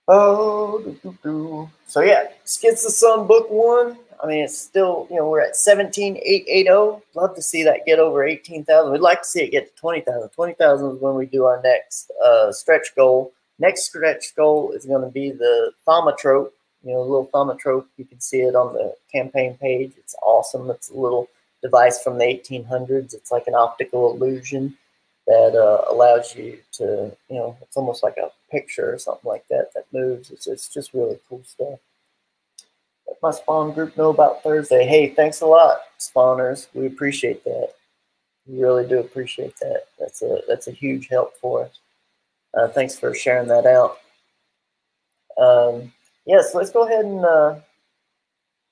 Oh, doo, doo, doo. so yeah, Skits the Son book one. I mean, it's still, you know, we're at 17,880. Love to see that get over 18,000. We'd like to see it get to 20,000. 20,000 is when we do our next uh, stretch goal. Next stretch goal is going to be the thaumatrope, you know, little thaumatrope. You can see it on the campaign page. It's awesome. It's a little device from the 1800s. It's like an optical illusion that uh, allows you to, you know, it's almost like a picture or something like that that moves. It's, it's just really cool stuff. Let my spawn group know about Thursday. Hey, thanks a lot, spawners. We appreciate that. We really do appreciate that. That's a that's a huge help for us. Uh, thanks for sharing that out. Um, yes, yeah, so let's go ahead and uh,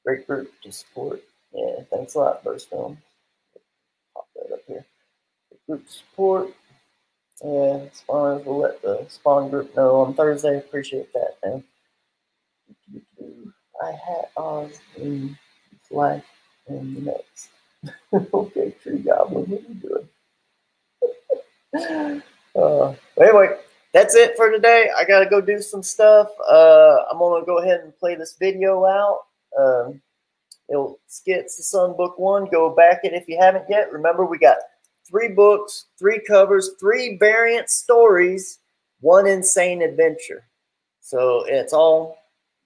great group to support. Yeah, thanks a lot, Verse Film. Pop that up here. Group support. Yeah, spawners will let the spawn group know on Thursday. Appreciate that, man. I had ours in this life and the next. okay, Tree Goblin, what are you doing? uh, anyway, that's it for today. I got to go do some stuff. Uh, I'm to go ahead and play this video out. Um, it'll skits the Son Book One. Go back it if you haven't yet. Remember, we got three books, three covers, three variant stories, one insane adventure. So it's all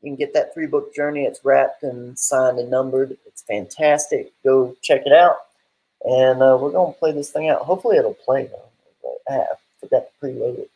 you can get that three book journey. It's wrapped and signed and numbered. It's fantastic. Go check it out. And uh, we're going to play this thing out. Hopefully it'll play though. I forgot to preload it.